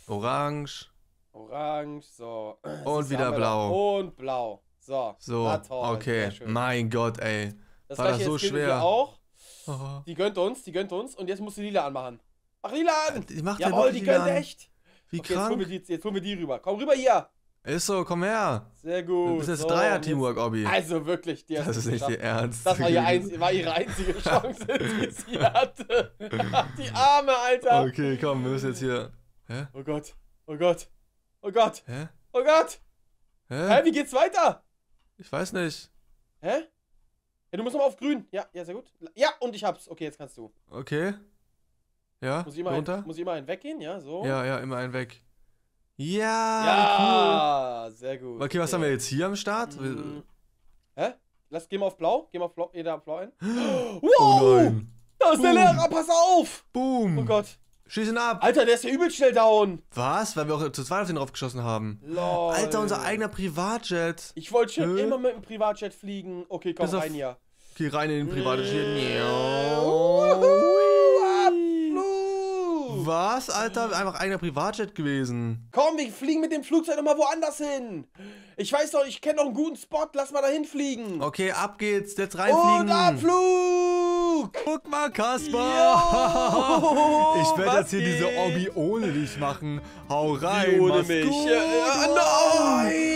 Orange. Orange, so. Und du, wieder blau. Und blau. So. So, okay. Mein Gott, ey. Das war das so jetzt schwer? auch. Oh. Die gönnt uns, die gönnt uns. Und jetzt musst du lila anmachen. Mach lila an! Die macht ja Jawohl, die wirklich gönnt lila an. echt. Wie Okay, jetzt holen, wir krank. die, jetzt holen wir die rüber. Komm rüber hier. Ist so, komm her. Sehr Du gut. bist jetzt so, Dreier-Teamwork, Obi. Also wirklich, die Das ist nicht ihr Ernst. Das war, ihr einz war ihre einzige Chance, die sie hatte. die Arme, Alter. Okay, komm, wir müssen jetzt hier. Hä? Oh Gott. Oh Gott. Oh Gott. Hä? Oh Gott. Hä, Hä? wie geht's weiter? Ich weiß nicht. Hä? Ja, du musst nochmal auf grün. Ja, ja, sehr gut. Ja, und ich hab's. Okay, jetzt kannst du. Okay. Ja, Muss ich immer, runter? Ein, muss ich immer einen weggehen? Ja, so. Ja, ja, immer einen weg. Ja, Ja, sehr gut. cool. Okay, was haben wir jetzt hier am Start? Mhm. Hä? Lass, geh mal auf blau. Geh mal auf blau. Jeder auf blau ein. Oh Wow! nein. da ist der Boom. Lehrer. Pass auf! Boom. Oh Gott. Schießen ab. Alter, der ist ja übel schnell down. Was? Weil wir auch zu zweit auf den drauf geschossen haben. Lol. Alter, unser eigener Privatjet. Ich wollte schon Hä? immer mit dem Privatjet fliegen. Okay, komm Bis rein hier. Geh rein in den privaten Jet. Was, Alter? Einfach eigener Privatjet gewesen. Komm, wir fliegen mit dem Flugzeug nochmal woanders hin. Ich weiß doch, ich kenne noch einen guten Spot. Lass mal dahin fliegen. Okay, ab geht's. Jetzt Und reinfliegen. Abflug. Guck mal, Kasper. Ich werde jetzt hier diese geht? Obi ohne dich machen. Hau rein. Wie ohne mich. Gut. Ja, ja, nein!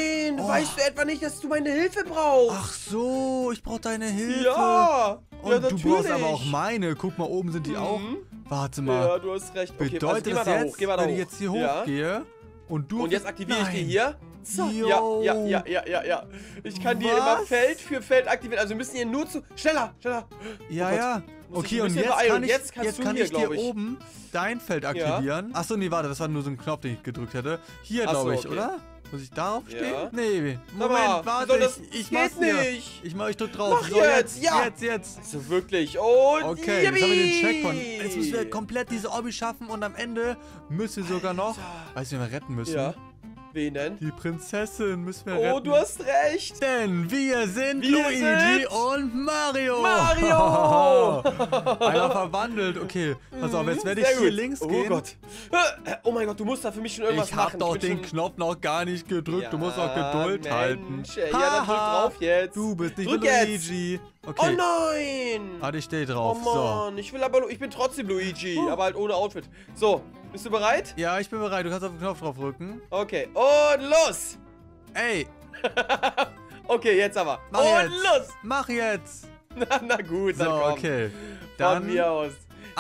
Weißt du etwa nicht, dass du meine Hilfe brauchst? Ach so, ich brauch deine Hilfe. ja! Und ja, du brauchst aber auch meine. Guck mal, oben sind die auch. Mhm. Warte mal. Ja, du hast recht. Okay, also Bedeutet mal das da jetzt, wenn ich jetzt hier ja. hochgehe und du... Und jetzt aktiviere ich die hier. So, ja, ja, ja, ja, ja, ja. Ich kann die Was? immer Feld für Feld aktivieren. Also wir müssen hier nur zu... Schneller, schneller. Ja, Oh ja. Okay, und jetzt beeilen. kann ich, Jetzt kannst jetzt du kann hier, ich dir ich. oben dein Feld aktivieren. Achso, nee, warte, das war nur so ein Knopf, den ich gedrückt hätte. Hier, Ach so, glaube ich, okay. oder? Muss ich darauf Ja. stehen? Nee, Sag Moment, warte, das- ich, ich mach's nicht. Ich, mach, ich drück drauf. Mach so, jetzt, jetzt, ja. jetzt, jetzt. Also wirklich. Und Okay, jetzt haben wir den yippie. Checkpoint. Jetzt müssen wir komplett diese Obby schaffen und am Ende müssen wir sogar noch, weißt du, wen wir retten müssen? Ja. Wen denn? Die Prinzessin müssen wir retten. Oh, du hast recht. Denn wir sind Wir Luigi sind und Mario. Mario. Einmal verwandelt. Okay, pass auf, jetzt werde ich hier links oh gehen. Gott. Äh, Oh mein Gott, du musst da für mich schon irgendwas Ich hab machen. doch bin den schon... Knopf noch gar nicht gedrückt. du musst auch Ja, Geduld Mensch. halten. Ja, dann drück drauf jetzt. Du bist nicht Drück Luigi. Oh Okay. nein. Warte, ich stehe Oh drauf. so. Mann, ich will aber, ich bin trotzdem Luigi, aber halt ohne Outfit. So, bist du bereit? Ja, ich bin bereit. Du kannst auf den Knopf drauf drücken. Okay, und los. Ey, Okay, jetzt aber. mach und jetzt. los. Mach jetzt. Na, na gut, So, dann komm. okay. Von Dann mir aus.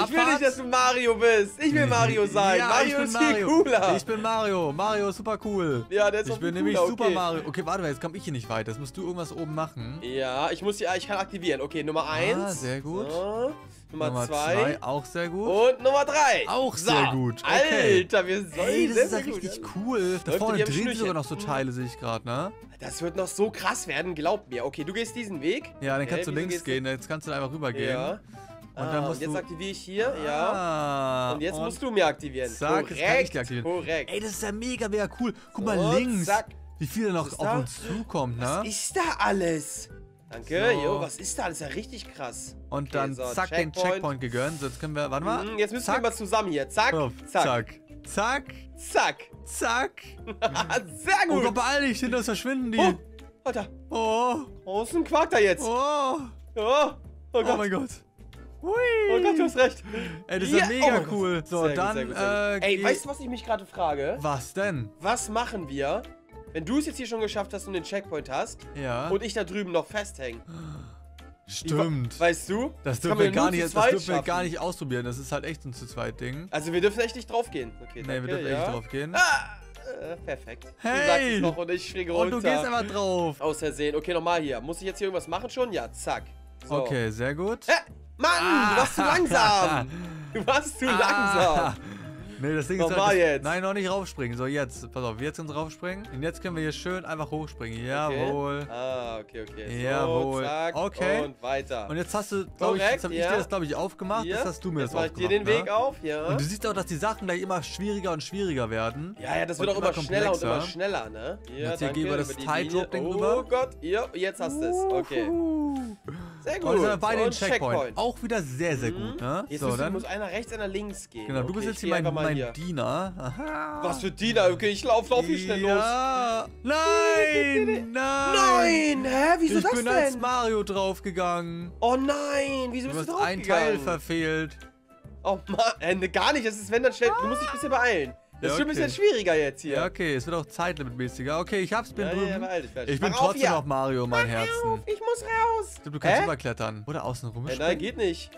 Ich will Abfahrt. nicht, dass du Mario bist. Ich will Mario sein. Ja, Mario ist viel Mario. cooler. Ich bin Mario. Mario ist super cool. ja, der ist Ich bin viel nämlich cooler, Super okay. Mario. Okay, warte mal, jetzt komme ich hier nicht weiter. Jetzt musst du irgendwas oben machen. Ja, ich muss ja, ich kann aktivieren. Okay, Nummer 1. Ah, sehr gut. So, Nummer 2. zwei, auch sehr gut. Und Nummer 3. Auch sehr gut, okay. Alter, wir sollen Ey, das ist ja sehr gut. richtig cool. Da Läuft vorne drehen sich sogar noch so Teile, sehe ich gerade, ne? Das wird noch so krass werden, glaub mir. Okay, du gehst diesen Weg. Ja, dann kannst du wieso links gehen. Jetzt kannst du einfach rübergehen. Ja. Und ah, dann und musst jetzt du... aktiviere ich hier, ja. Ah, Und jetzt musst du mir aktivieren. Zack, korrekt, kann ich dir aktivieren. korrekt. Ey, das ist ja mega, mega cool. Guck mal Und links, zack. wie viel da noch auf da? uns zukommt, ne? Was ist da alles? Danke, So. jo, was ist da? Das ist ja richtig krass. Und Okay, dann so, zack, den Checkpoint. Checkpoint gegönnt. So, jetzt können wir... Warte mal. Mhm, jetzt müssen zack. wir mal zusammen hier. Zack, Auf, zack, zack. Zack. zack. Zack. Sehr Oh gut. Gott, beeil dich, hinter uns verschwinden die. Oh, Alter, Oh. ein Quark da jetzt? Oh. Oh, oh Oh Gott. mein Gott. Hui. Oh Gott, du hast recht. Ey, das ist ja mega oh cool. So, Sehr gut, dann, sehr gut, sehr äh, gut. Ey, geh- weißt du, was ich mich gerade frage? Was denn? Was machen wir, wenn du es jetzt hier schon geschafft hast und den Checkpoint hast Ja. und ich da drüben noch festhänge? Stimmt. Weißt du? Das dürfen wir gar nicht, das dürfen wir gar nicht ausprobieren. Das ist halt echt ein zu zweit Ding. Also wir dürfen echt nicht draufgehen. Okay, Nee, danke, wir dürfen ja. echt drauf gehen. Ah, äh, perfekt. Du Hey! sagst es noch und ich springe runter. Und du gehst einfach drauf. Aus Versehen. Okay, nochmal hier. Muss ich jetzt hier irgendwas machen schon? Ja, zack. So. Okay, sehr gut. Hä? Mann, du warst zu langsam. Du warst zu Ah. langsam. Nee, das Ding ist das, jetzt. Nein, noch nicht raufspringen. So, jetzt. Pass auf, jetzt können wir raufspringen. Und jetzt können wir hier schön einfach hochspringen. Jawohl. Okay. Ah, okay, okay. So, Jawohl. Zack, Okay. Und weiter. Und jetzt hast du, glaube ich, jetzt habe ich ja. dir das, glaube ich, aufgemacht. Hier. Jetzt hast du mir Jetzt das mach ich aufgemacht. dir den Weg ne? auf, ja. Und du siehst auch, dass die Sachen gleich immer schwieriger und schwieriger werden. Ja, ja, das wird auch immer, immer schneller und immer schneller, ne? Hier, Jetzt hier gehen wir das über die Tide-Drop-Ding Linie. rüber. Oh Gott, ja, jetzt hast du es. Okay. Sehr gut. Und jetzt sind wir beide den Checkpoint. Auch wieder sehr, sehr gut, ne? Jetzt so, müssen, dann. muss einer rechts, einer links gehen. Genau, du bist ich jetzt hier mein, mein hier. Diener. Aha. Was für Diener? Okay, ich lauf, lauf hier schnell los. Ja. Nein! Nein! Nein, hä? Wieso Ich das bin denn? als Mario draufgegangen. oh nein, wieso Du bist du hast einen Teil draufgegangen? verfehlt. Oh Mann, äh, ne, gar nicht. Das ist, wenn dann schnell. Du musst dich ein bisschen beeilen. Das Ja, ist schon ein bisschen schwieriger jetzt hier. Ja, okay, es wird auch zeitlimitmäßiger. Okay, ich hab's, bin ja, drüben. ja, dich. ich bin trotzdem hier. noch Mario, mein Mach Herzen. auf, ich muss raus. Du, du kannst Hä? überklettern. Oder außen Äh, rumspringen. nein, geht nicht.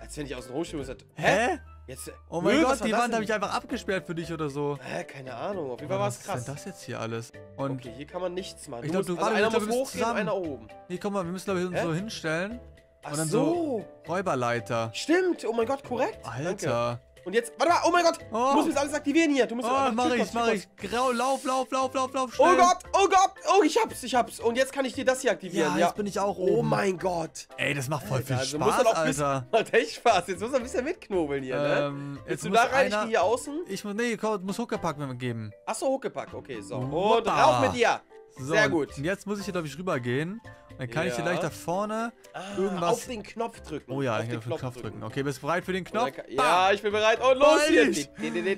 Als wenn ich außen rumspringen muss. Hä? Jetzt, Oh mein Nö, Gott, was die Wand habe ich einfach abgesperrt für dich oder so. Hä, keine Ahnung. Auf jeden Fall war was es ist denn krass. das jetzt hier alles? Und Okay, hier kann man nichts machen. Ich Du glaub, du- musst, also einer glaub, muss hochgehen, zusammen- einer oben. hier, komm mal, wir müssen glaube ich uns Hä? so hinstellen. Ach Und dann so. Räuberleiter. Stimmt. Oh mein Gott, korrekt. Danke. Und jetzt, warte mal, oh mein Gott. Oh. Du musst jetzt alles aktivieren hier. Du musst Oh, mach ich, mach ich. Grau, lauf, lauf, lauf, lauf, lauf, schnell. Oh Gott, oh Gott. Oh, ich hab's, ich hab's. Und jetzt kann ich dir das hier aktivieren. Ja, Ja, jetzt bin ich auch Oh oben. mein Gott. Ey, das macht voll viel Also Spaß, bisschen- Alter. Macht echt Spaß. Jetzt muss er ein bisschen mitknobeln hier, ne? Ähm, Willst jetzt du muss da rein? Ich einer- gehe hier außen. Ich muss, nee, komm, muss Huckepack mir geben. Achso, hochgepackt. Okay, so. Und Hoppa. rauf mit dir. So, Sehr gut. Und jetzt muss ich hier, glaube ich, rübergehen. Dann kann ich hier Ja. gleich da vorne Ah, irgendwas... Auf den Knopf drücken. oh ja, auf hier den auf den Knopf drücken. Okay, bist du bereit für den Knopf? Kann- Ja, ich bin bereit. Und los hier. dich.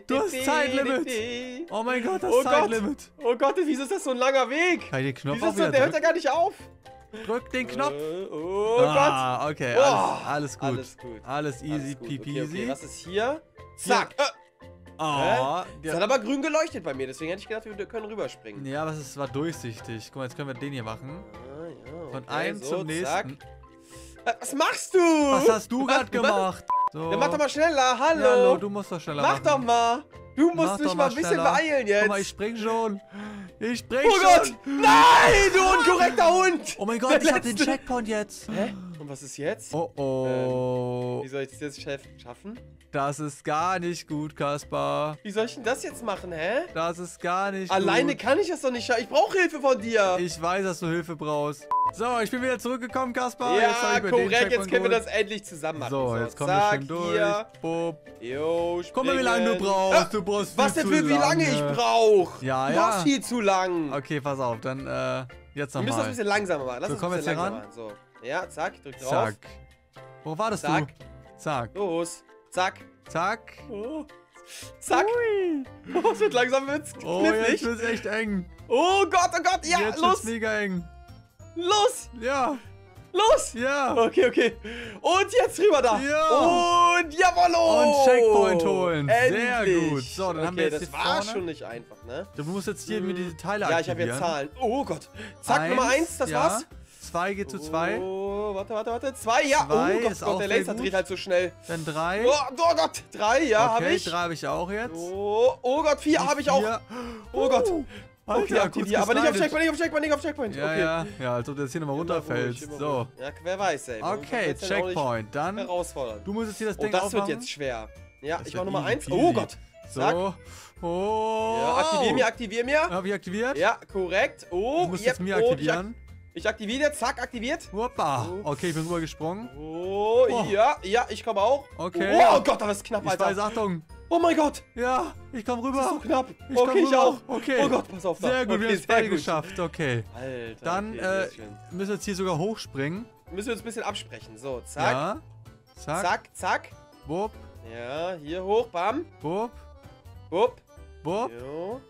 Du hast Zeitlimit. Oh mein Gott, das Oh Gott. Zeitlimit. Oh Gott, wieso ist das so ein langer Weg? Kann ich den Knopf Wieso ist das, der hört ja drücken? gar nicht auf. Drück den Knopf. Äh, oh ah, okay, Oh, alles, alles gut. alles gut. Alles Gott. easy peasy. Okay, okay, was ist hier? Zack. Äh, oh, es hat aber grün geleuchtet bei mir, deswegen hätte ich gedacht, wir können rüberspringen. ja, aber es war durchsichtig. Guck mal, jetzt können wir den hier machen. Von okay, einem so, zum nächsten. Zack. Äh, Was machst du? Was hast du gerade gemacht? So. Ja, mach doch mal schneller, hallo. Ja, hallo, du musst doch schneller mach machen. doch mal. Du musst Mach dich mal ein bisschen schneller. beeilen jetzt. Guck mal, ich spring schon. Ich spring oh Gott! schon. Nein, du unkorrekter Hund! Oh mein Gott, ich hab den Letzte. Checkpoint jetzt. Hä? Was ist jetzt? Oh oh. Wie soll ich das jetzt schaffen? Das ist gar nicht gut, Kaspar. Wie soll ich denn das jetzt machen, hä? Das ist gar nicht Alleine gut. kann ich das doch nicht schaffen. Ich brauche Hilfe von dir. Ich weiß, dass du Hilfe brauchst. So, ich bin wieder zurückgekommen, Kaspar. Jetzt ja, den korrekt. Jetzt können wir das endlich zusammen machen. So, jetzt kommen wir schön durch. Hier. Bob. Jo, Guck mal, wie lange du brauchst. Ah, Du brauchst Was denn für wie lange ich brauche? Ja, du ja. brauchst viel zu lang. Okay, pass auf, dann äh, jetzt Wir müssen das ein nochmal. bisschen langsamer machen. Lass So, uns komm ein jetzt bisschen hier langsamer machen. So. Ja, zack, drück drauf. Zack. Wo wartest Zack. du? Zack. Los. Zack. Zack. Oh. Zack. Ui. Oh, es wird langsam wird's Oh, jetzt knifflig. wird's echt eng. Oh Gott, oh Gott. Ja, jetzt los. wird's mega eng. Los. Ja, Los. ja. Okay, okay. Und jetzt rüber da. Ja. Und jawollo. Und Checkpoint holen. Sehr Endlich. gut. So, dann okay, haben wir jetzt das war vorne- schon nicht einfach, ne? Du musst jetzt hier mir diese Teile Ja, ich habe aktivieren. jetzt Zahlen. Oh Gott. Zack, Nummer eins, das ja. war's. Zwei geht zu zwei. Oh, warte, warte, warte. Zwei, ja. Zwei oh Gott, ist Gott auch der Laser dreht halt so schnell. Dann drei. Oh, oh Gott. Drei, ja, habe okay, ich. drei habe ich auch jetzt. Oh, oh Gott, vier habe ich auch. Oh Gott. Uh, Okay, Alter, aktivier. kurz Aber nicht auf. Checkpoint, nicht auf Checkpoint, nicht auf Checkpoint. Ja, okay. ja, ja, als ob du jetzt hier nochmal runterfällst. ruhig, So. Ja, wer weiß, ey. Okay, Checkpoint. Dann, Herausfordern. du musst jetzt hier das Oh, Ding das aufmachen. wird jetzt schwer. Ja, Das ich mach Nummer easy eins. peasy. Oh Gott. Zack. So. Oh. Ja, aktivier mir, aktivier mir. Habe ich aktiviert? Ja, korrekt. Oh, Du musst yep. jetzt mir aktivieren. Ich aktiviere, zack, aktiviert. Hoppa. Oh. Okay, ich bin rübergesprungen. Oh, Oh. ja, ja, ich komme auch. Okay. Oh Gott, das ist knapp, Ich Alter. weiß, Achtung. Oh mein Gott, Ja, ich komm das ist so rüber. knapp. Ich okay, ich rüber. auch. Okay. Oh Gott, pass auf. da. Sehr gut, okay, wir haben es beide gut. geschafft. Okay. Alter, Dann okay, äh, müssen wir jetzt hier sogar hochspringen. Müssen wir uns ein bisschen absprechen. So, zack, Ja. Zack. zack, zack. Wupp, Ja, hier hoch, bam. wupp, Wupp. wupp. Jo.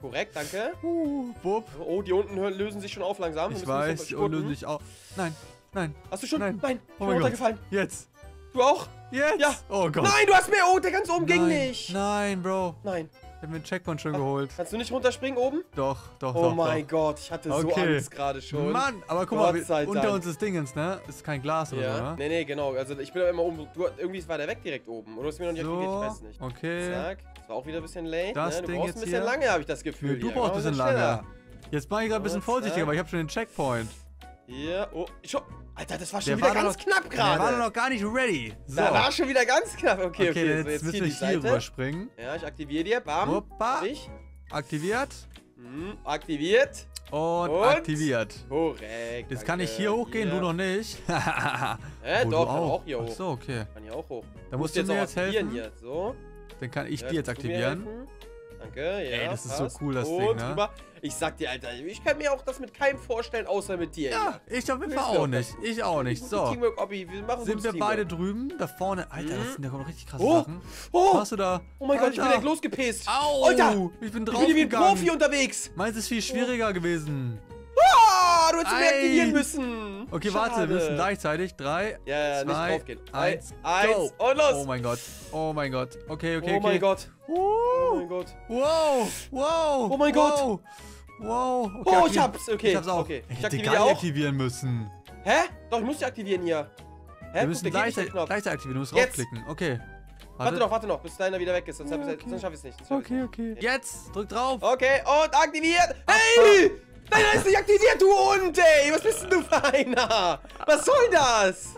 Korrekt, danke. Uh, wupp. Oh, die unten lösen sich schon auf langsam. Ich weiß, die unten sich auch. Nein, nein. Hast du schon? Nein. Nein, ich Oh bin mein Gott. runtergefallen. Jetzt. Du auch? Jetzt. Ja. Oh Gott. Nein, du hast mehr. Oh, der ganz oben ging Nein, nicht. Nein, Bro. Nein. Ich hab mir den Checkpoint schon geholt. Kannst du nicht runterspringen oben? Doch, doch, Oh doch. mein doch. Gott, ich hatte so Okay. Angst gerade schon. Mann, aber guck Gott mal, wir- unter Dank. uns ist Dingens, ne? Ist kein Glas oder so, Ja. ne? Nee, nee, genau. Also ich bin aber immer oben. Du, irgendwie war der weg direkt oben. Oder hast du mir noch nicht aktiviert? Ich weiß So, nicht. okay. Zack. Das war auch wieder ein bisschen late. Das ne? Du Ding brauchst jetzt ein bisschen hier. lange, habe ich das Gefühl. Du hier. brauchst ein bisschen schneller. lange. Jetzt mach ich gerade ein bisschen vorsichtiger, weil ich habe schon den Checkpoint. Hier, oh, schon. Alter, das war schon Der wieder war ganz noch, knapp Der war gerade. noch gar nicht ready. So. Da war schon wieder ganz knapp. Okay, okay, okay, so jetzt, müssen hier wir hier rüberspringen. Ja, ich aktiviere dir. Bam. Hoppa. Ich. Aktiviert Hm, aktiviert. und, Und? aktiviert. Korrekt. Jetzt kann ich hier hochgehen, Hier. du noch nicht. Äh, Oh, doch, du kann auch hier Ach hoch. so, okay. Kann hier auch hoch. Da musst Du du mir auch jetzt helfen. Hier. So. Dann kann ich Ja, die jetzt aktivieren. Danke, ja. Ey, das ist so passt. cool, das Und Ding, ne? Rüber. Ich sag dir, Alter, ich kann mir auch das mit keinem vorstellen, außer mit dir. Ja, ich auf jeden Fall auch nicht. Ich auch nicht. So. Teamwork, Obby, wir machen Sind wir Teamwork. beide drüben? Da vorne. Alter, Mhm. das sind ja noch richtig krasse Oh, Sachen. oh, Was hast du da? oh mein Gott, ich bin Alter. direkt losgepisst. Au! Alter, ich bin ich bin wie ein. Profi unterwegs. Meins ist viel schwieriger gewesen. Ah, du hättest mich Ei. aktivieren müssen. Okay, Schade. warte, wir müssen gleichzeitig. Drei, Ja, ja, nicht zwei, draufgehen. eins, eins go. und los. Oh mein Gott. Oh mein Gott. Okay, okay, oh okay. mein Gott. Oh Uh, mein Gott. wow, wow. Oh mein wow. Wow. Okay, Oh, ich hab's. Okay, Ich hab's auch. okay. Ich Ich hätte gar nicht auch. aktivieren müssen. Hä? Doch, ich muss die aktivieren hier. Hä? Wir müssen nicht, gleichzeitig, gleichzeitig aktivieren. Du musst Jetzt. draufklicken. Okay. Warte noch, warte noch, bis deiner wieder weg ist, sonst, ich's- Okay. sonst schaff ich es nicht. schaff ich's Okay, nicht. okay. Jetzt, drück drauf. Okay, und aktiviert. Hey! Nein, er ist nicht aktiviert, du Hund, ey! Was bist denn du für einer? Was soll das?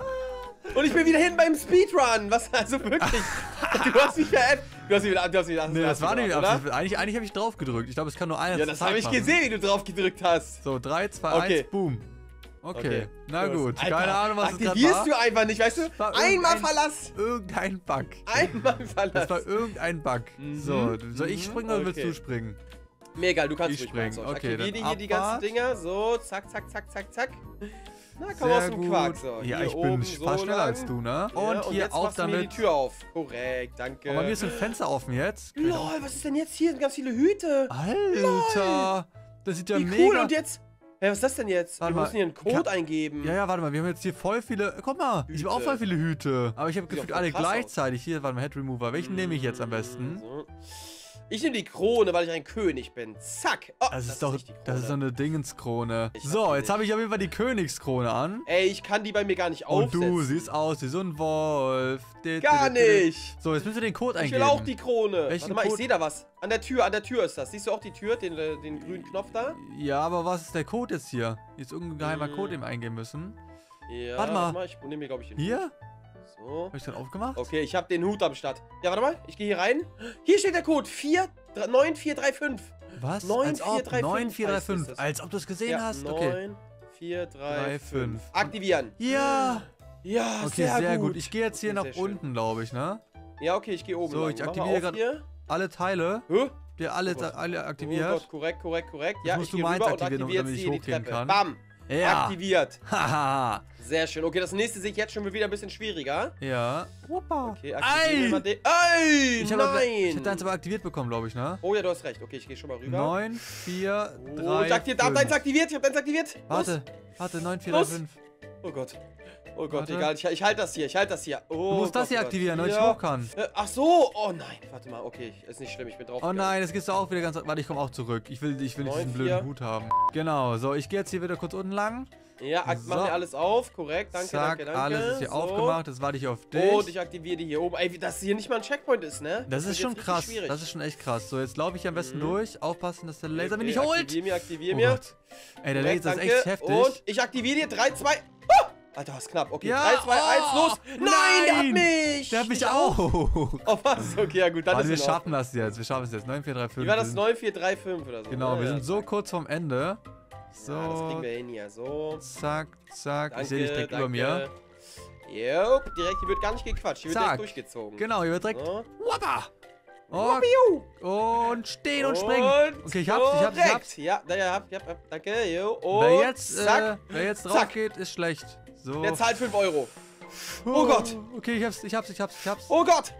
Und ich bin wieder hin beim Speedrun. Was, also wirklich? Du hast mich verändert. Du hast mich wieder, du hast mich wieder Nee, das war nicht absichtlich. Eigentlich, eigentlich habe ich drauf gedrückt. Ich glaube, es kann nur einer Ja, das habe ich gesehen, wie du drauf gedrückt hast. So, 3, 2, Okay. 1, boom. Okay, na los. gut. Alter, Keine Ahnung, was es gerade Aktivierst war. du einfach nicht, weißt du? Einmal Verlass. Irgendein Bug. Einmal Das Verlass. war irgendein Bug. Mhm, So, soll ich springen oder willst okay. du springen? Mir egal, du kannst Ich ruhig spring. machen. So, Okay, dann dir hier die ganzen. Dinger. So, zack, zack, zack, zack, zack. Na, komm Sehr aus dem gut. Quark. So, ja, hier ich oben bin so fast schneller lang. als du, ne? Ja, und hier jetzt auch du mir damit. die Tür auf. Korrekt, danke. Oh, bei mir ist ein Fenster offen jetzt. Lol, was ist denn jetzt hier? Sind ganz viele Hüte. Alter! Das sieht ja Wie mega... cool. Und jetzt? Hä, was ist das denn jetzt? Warte Wir mal, müssen hier einen Code kann- eingeben. Ja, ja, warte mal, wir haben jetzt hier voll viele. Guck mal, ich habe auch Hüte. voll viele Hüte. Aber ich habe gefühlt alle krass aus. gleichzeitig. Hier, warte mal, Head Remover. Welchen nehme ich jetzt am besten? So. Ich nehme die Krone, weil ich ein König bin. Zack. Oh, Das ist doch, die das ist eine Dingenskrone. Ich So, jetzt habe ich auf jeden Fall die Königskrone an. Ey, ich kann die bei mir gar nicht Und aufsetzen. du siehst aus wie so ein Wolf. Gar nicht. So, jetzt müssen wir den Code Ich eingeben. will auch die Krone. Welchen Warte mal, ich Code? sehe da was. An der Tür, an der Tür ist das. Siehst du auch die Tür, den, äh, den grünen Knopf da? Ja, aber was ist der Code jetzt hier? Hier ist irgendein geheimer Hm. Code, den wir eingeben müssen. Ja, Warte mal. Ich nehme mir, glaube ich, den Hier? Hut. So. Habe ich den aufgemacht? Okay, ich habe den Hut am Start. Ja, warte mal. Ich gehe hier rein. Hier steht der Code. 4, 9435. Was? 9435 Als ob. heißt 9435. es. Als ob du es gesehen Ja, hast. Okay. 9, 4, 3, 3, 5. 5. Aktivieren. Ja. Ja, Okay, sehr, sehr, gut. gut. Ich gehe jetzt hier Okay, nach unten, glaube ich, ne? Ja, okay, ich gehe oben So, lang. ich aktiviere hier. Alle Teile. Hä? Der alle, Oh alle Oh aktiviert. Gott, korrekt, korrekt, korrekt. Ja, musst ich du meins aktivieren, aktiviere damit ich hochgehen kann. Bam. Ja. Aktiviert. Haha. Sehr schön. Okay, das nächste sehe ich jetzt schon wieder ein bisschen schwieriger. ja. Wuppa. Okay, aktivieren wir Ei. den. Ey, Ich habe nein. ich hab deins aber aktiviert bekommen, glaube ich, ne? oh ja, du hast recht. Okay, ich gehe schon mal rüber. 9, 4, Oh, 3, ich aktiviert, hab deins aktiviert, ich hab deins aktiviert. Los. Warte, warte, 9, 4, 3, Los. 5. Oh Gott. Oh Gott, Warte. egal. Ich, ich halte das hier, ich halte das hier. Oh Du musst Gott, das hier oh Gott. aktivieren, damit ich Ja. hoch kann. Äh, Ach so. Oh nein. Warte mal. Okay, ist nicht schlimm. Ich bin drauf. Oh nein, gehst du auch wieder ganz... Warte, ich komme auch zurück. Ich will, ich will nicht diesen blöden. Hut haben. Genau, so, ich gehe jetzt hier wieder kurz unten lang. Ja, So. mach mir alles auf. Korrekt. Danke, Zack, danke, danke. alles ist hier So. aufgemacht. Jetzt warte ich auf dich. Und ich aktiviere die hier oben. Ey, dass hier nicht mal ein Checkpoint ist, ne? das wird ist schon krass. Schwierig. Das ist schon echt krass. So, jetzt laufe ich am besten Mhm. durch. Aufpassen, dass der Laser Okay, mich nicht holt. Aktivier mir, aktivier Oh mir. Ey, der Korrekt, Laser ist danke. echt heftig. Und ich aktiviere dir 3, 2. Alter, was knapp. Okay, Ja, 3, 2, 1, oh, los. Nein, der hat nein. mich. Der hat mich Dich auch. Oh, was? Okay, ja gut, dann wir ist Ordnung. schaffen das jetzt. Wir schaffen es jetzt. 9, 4, 3, 5. Wie war das? Wir sind- 9, 4, 3, 5 oder so? Genau, ne? wir Ja, sind so kurz vorm Ende. So. Ja, das kriegen wir hin hier. So. Zack, zack. Danke, ich sehe dich direkt danke. über mir. Jupp, direkt, hier wird gar nicht gequatscht. Hier wird Zack. direkt durchgezogen. Genau, hier wird direkt. So. Wappa! Piu. Und stehen und springen. Und Okay, ich hab's, ich hab's, ich hab's. Ja, da, ja, hab, hab, hab, danke. Jo. Und Wer jetzt, zack. äh, wer jetzt drauf zack. geht, ist schlecht. So. Der zahlt 5 Euro. Oh Gott. Okay, ich hab's, ich hab's, ich hab's, ich hab's. Oh Gott.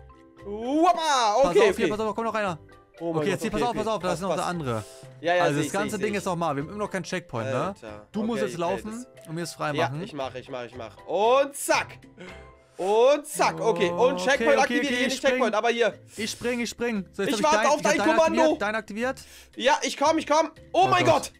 Wuppa. pass Okay, auf, okay. hier, pass auf, kommt noch einer. Oh Okay, jetzt hier, pass auf, pass auf, da ist noch der andere. Ja, ja, also das ich, ganze ich, Ding seh ist nochmal, wir haben immer noch keinen Checkpoint, ne? Alter. Du musst Okay, jetzt ich laufen und mir es frei Ja, ich mach, ich mach, ich mach. Und zack. Und zack. Okay, und Okay, Checkpoint okay, aktiviert. okay, hier ich nicht Checkpoint, aber hier. Ich spring, ich spring. So, Ich warte dein, auf ich dein Kommando. Aktiviert, dein aktiviert. Ja, ich komm, ich komm. Oh, Oh mein Gott. Gott.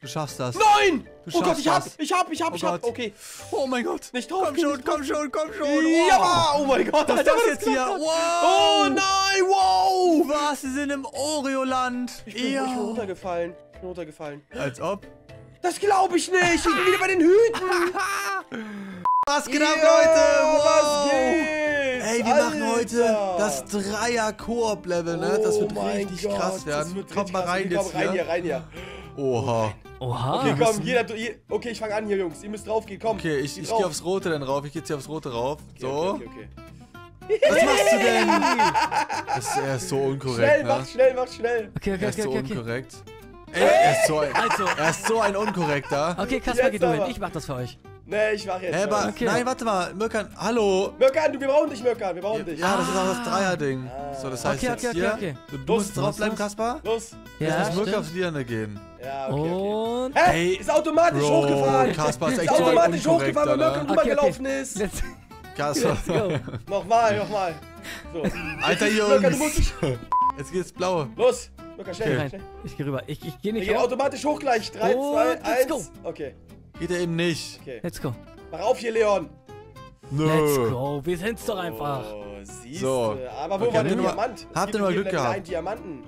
Du schaffst das. Nein. Du Oh Gott, ich hab, ich hab, ich hab, Oh ich hab. Gott. Okay. Oh mein Gott. Nicht drauf Komm gehen, schon, komm schon, komm schon. Oh. Ja, oh mein Gott. Was ist Alter, das jetzt hier? Wow. Oh nein, wow. Was? Sie sind im Oreo-Land. Ich bin, ich bin runtergefallen. Ich bin runtergefallen. Als ob. Das glaube ich nicht. Ich bin wieder bei den Hüten. Was geht ab, Leute? Was Wow. geht? Ey, wir machen heute Alter. das Dreier-Koop-Level, ne? Das wird Oh richtig Gott, krass werden. wird Kommt richtig mal rein jetzt komm, rein hier. hier, rein hier. Oha. Oha. Okay, komm, müssen- jeder, je- okay, ich fange an hier, Jungs. Ihr müsst draufgehen, komm. Okay, ich, ich gehe aufs Rote dann rauf. Ich gehe jetzt hier aufs Rote rauf. So. Okay, okay, okay. Was machst du denn? Das ist, er ist so unkorrekt, Schnell, ne? macht schnell, macht schnell. Okay, Er okay, ist okay, so okay. okay. unkorrekt. Ey, er ist so ein, Also, er ist so ein unkorrekter. okay, Kasper, geh du hin. Ich mach das für euch. Nee, ich mach jetzt. Hä, aber, Okay. nein, warte mal. Mirkan, hallo. Möckern, du, wir brauchen dich, Möckern, wir brauchen dich. Ja, das ist auch das Dreier-Ding. Ah. So, das heißt Okay, jetzt okay, okay, hier, okay. du, du Los, musst draufbleiben, los, Kaspar. Los. Jetzt Ja, muss Mirka aufs Liane gehen. Ja, okay, okay. Und... Hä? Ey, ist automatisch Bro, hochgefahren. Kaspar ist ist echt so ein automatisch hochgefahren, weil Unkorrekter, Möckern ne? drüber Okay, okay. gelaufen ist. Let's, Kaspar. let's go. Nochmal, nochmal. So. Alter Möckern, du musst Jungs. dich... Jetzt geht's blaue. Los. Möckern, schnell, schnell. Ich geh rüber. Ich, ich geh Wir nicht gehen raus. automatisch hoch gleich. 3, Und 2, let's 1. go. Okay, Geht er eben nicht. okay. Let's go. Mach auf hier, Leon. Nö. Let's go. Wir sind's doch einfach. Oh, siehst So. du. Aber wo Okay, war habt der ihr Diamant? Habt ihr jedem Glück gehabt? einen Diamanten.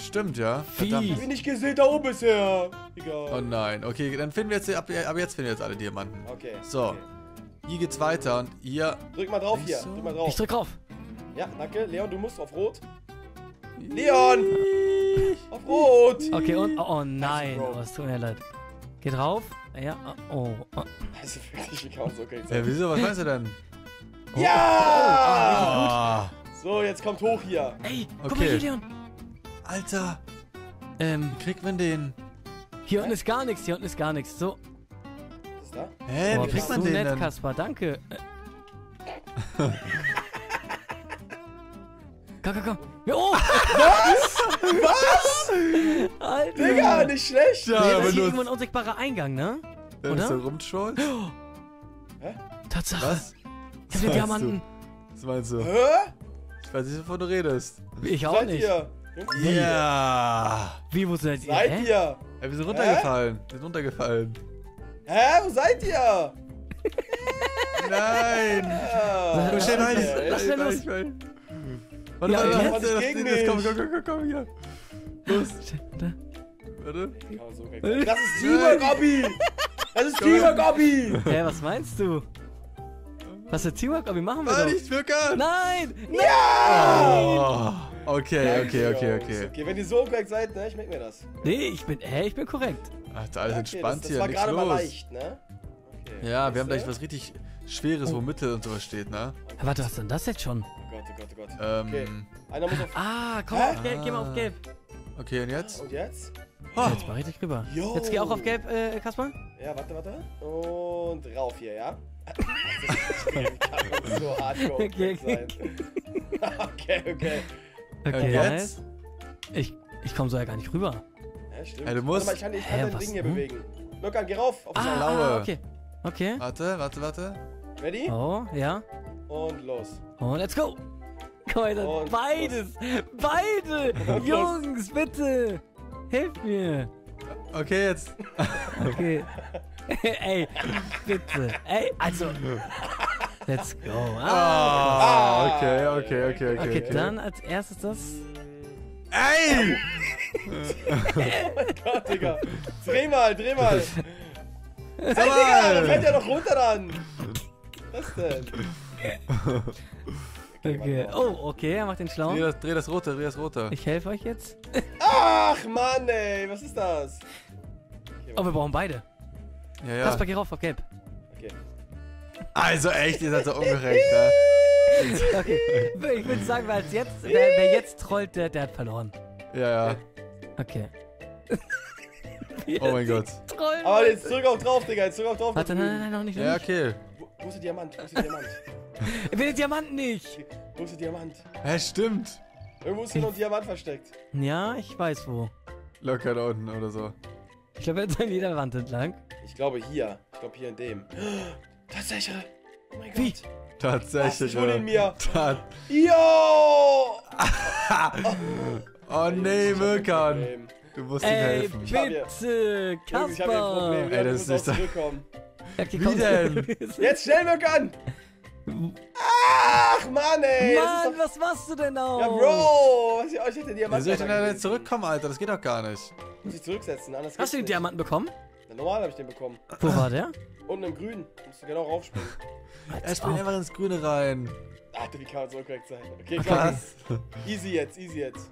Stimmt, ja. Vieh. Verdammt. Hab ich nicht gesehen, da oben ist er. Oh Egal. nein. Okay, dann finden wir jetzt, ab, ab jetzt finden wir jetzt alle Diamanten. Okay. So. Okay. Hier geht's weiter und hier. Drück mal drauf hier. So. Drück mal Ich drauf. drück drauf. Ja, danke. Leon, du musst auf Rot. Leon! Auf Rot! Okay, und... Oh, oh nein. Oh, es tut mir leid. Geh drauf. Ja, oh, oh. Also wirklich, wie kann man so okay Ja, wieso? Was meinst du denn? Ja! Ah, So, jetzt kommt hoch hier. Ey, guck Okay. mal hier, Leon. Alter, Ähm, wie kriegt man den? hier unten ist gar nichts. Hier unten ist gar nichts. So. Was ist da? Hä, Oh, wie kriegt man du den nett, denn? Kaspar. Danke. Äh. komm, komm, komm. Ja, Oh! Was? Alter. Digga, nicht schlecht! Ja, Nee, das ist hier du irgendwo ein unsichtbarer Eingang, ne? wenn du oder? so rumtrollst. Tatsache. Was? Ich hab den Diamanten. Was meinst du? Hä? Ich weiß nicht, wovon du redest. Ich auch Seid nicht. ihr? Ja. Wie, wo seid ihr? Seid Hä? ihr? Ja, wir sind runtergefallen. Wir sind runtergefallen. Hä? Wo seid ihr? Nein. Ah, Oh, schnell rein. okay. Lass schnell los. Warte, Ja, warte, jetzt? warte, Das gegen das- das- Komm, komm, komm, komm, komm, hier. Los. Da. Warte. Das ist Teamwork, Obby! Das ist Teamwork, Obby! Hä, was meinst du? Was für Teamwork? Wie machen wir Nein, doch? nicht Wirkan. Nein! Oh. Okay, okay, okay, okay. Okay, wenn ihr so korrekt seid, ne, ich merke mir das. Nee, ich bin, hä, ich bin korrekt. Alter, alles Okay, entspannt das, das hier, war nichts gerade mal los. leicht, ne? Okay. Ja, wir haben gleich was richtig Schweres, wo Mitte und sowas steht, ne? Warte, was ist denn das jetzt schon? Oh Gott, oh Gott, oh Gott. Ähm, Okay. Einer muss auf... Ah, komm Hä? auf gelb, geh mal auf gelb. okay, und jetzt? Und jetzt? Jetzt mal richtig rüber. Yo. Jetzt geh auch auf gelb, äh, Kaspar. Ja, warte, warte. Und rauf hier, ja? Das kann so hardcore Okay, sein. Okay, okay. Und Okay, jetzt? nice. Ich, ich komm so ja gar nicht rüber. Ja, stimmt. Ey, du musst- Warte mal, ich kann, ich kann Hä, dein was? Ding hier Hm? bewegen. Locker, geh rauf. Auf Ah, ah, okay. Okay. Warte, warte, warte. Ready? Oh, ja. Und los. Oh, let's go. Alter, Und beides. Beide. Jungs, bitte. Hilf mir. Okay, jetzt. Okay. Ey, bitte. Ey, also. Let's go. Ah. Ah, okay, okay, okay, okay. Okay, dann als erstes das. Ey! Gott, Digga. Dreh mal, dreh mal. Sag Digga, da fällt mal! ja noch runter dann. Was denn? Okay. Oh, okay, er macht den Dreh Schlauen. das, dreh das rote, dreh das rote. Ich helfe euch jetzt. Ach, Mann, ey. Was ist das? Oh, wir brauchen beide. Ja, ja. Kasper, geh rauf auf gelb. Okay. Also echt, ihr seid so ungerecht, ne? Okay. Ich würde sagen, wer, als jetzt, wer, wer jetzt trollt, der, der hat verloren. Ja, ja. Okay. Oh mein Gott. Trollen. Aber jetzt zurück auf drauf, Digga. Jetzt zurück auf drauf. Warte, nein, nein, nein, noch nicht. Noch Ja, nicht. okay. Wo, wo ist der Diamant? Wo ist der Diamant? Ich will den Diamanten nicht. Wo ist der Diamant? Hä, stimmt. Irgendwo ist hier noch ein Diamant versteckt. Ja, ich weiß wo. Locker da unten oder so. Ich glaube, jetzt an jeder Wand entlang. Ich glaube hier. Ich glaube hier in dem. Tatsächlich. Oh mein Gott. Wie? Tatsächlich. ich hol ihn mir. Tat Yo! oh nee, Mirkan. Du musst ihm helfen. Ich hab bitte, Jungs, ich habe hier ein Problem. Kasper. Ja, Ey, das ist nicht- Wie denn? Jetzt schnell, Möckern! Ach, Mann, ey! Mann, doch, was machst du denn auch? ja, Bro! Was ich euch hätte Wie Diamant soll ich denn da zurückkommen, Alter? Das geht doch gar nicht. Muss ich zurücksetzen, anders Hast du den nicht. Diamanten bekommen? Na, normal habe ich den bekommen. Wo war der? Unten im Grün. Musst du genau raufspringen. Er springt einfach ins Grüne rein. Alter, wie kann man so korrekt sein? Okay, komm. Was? Easy jetzt, easy jetzt.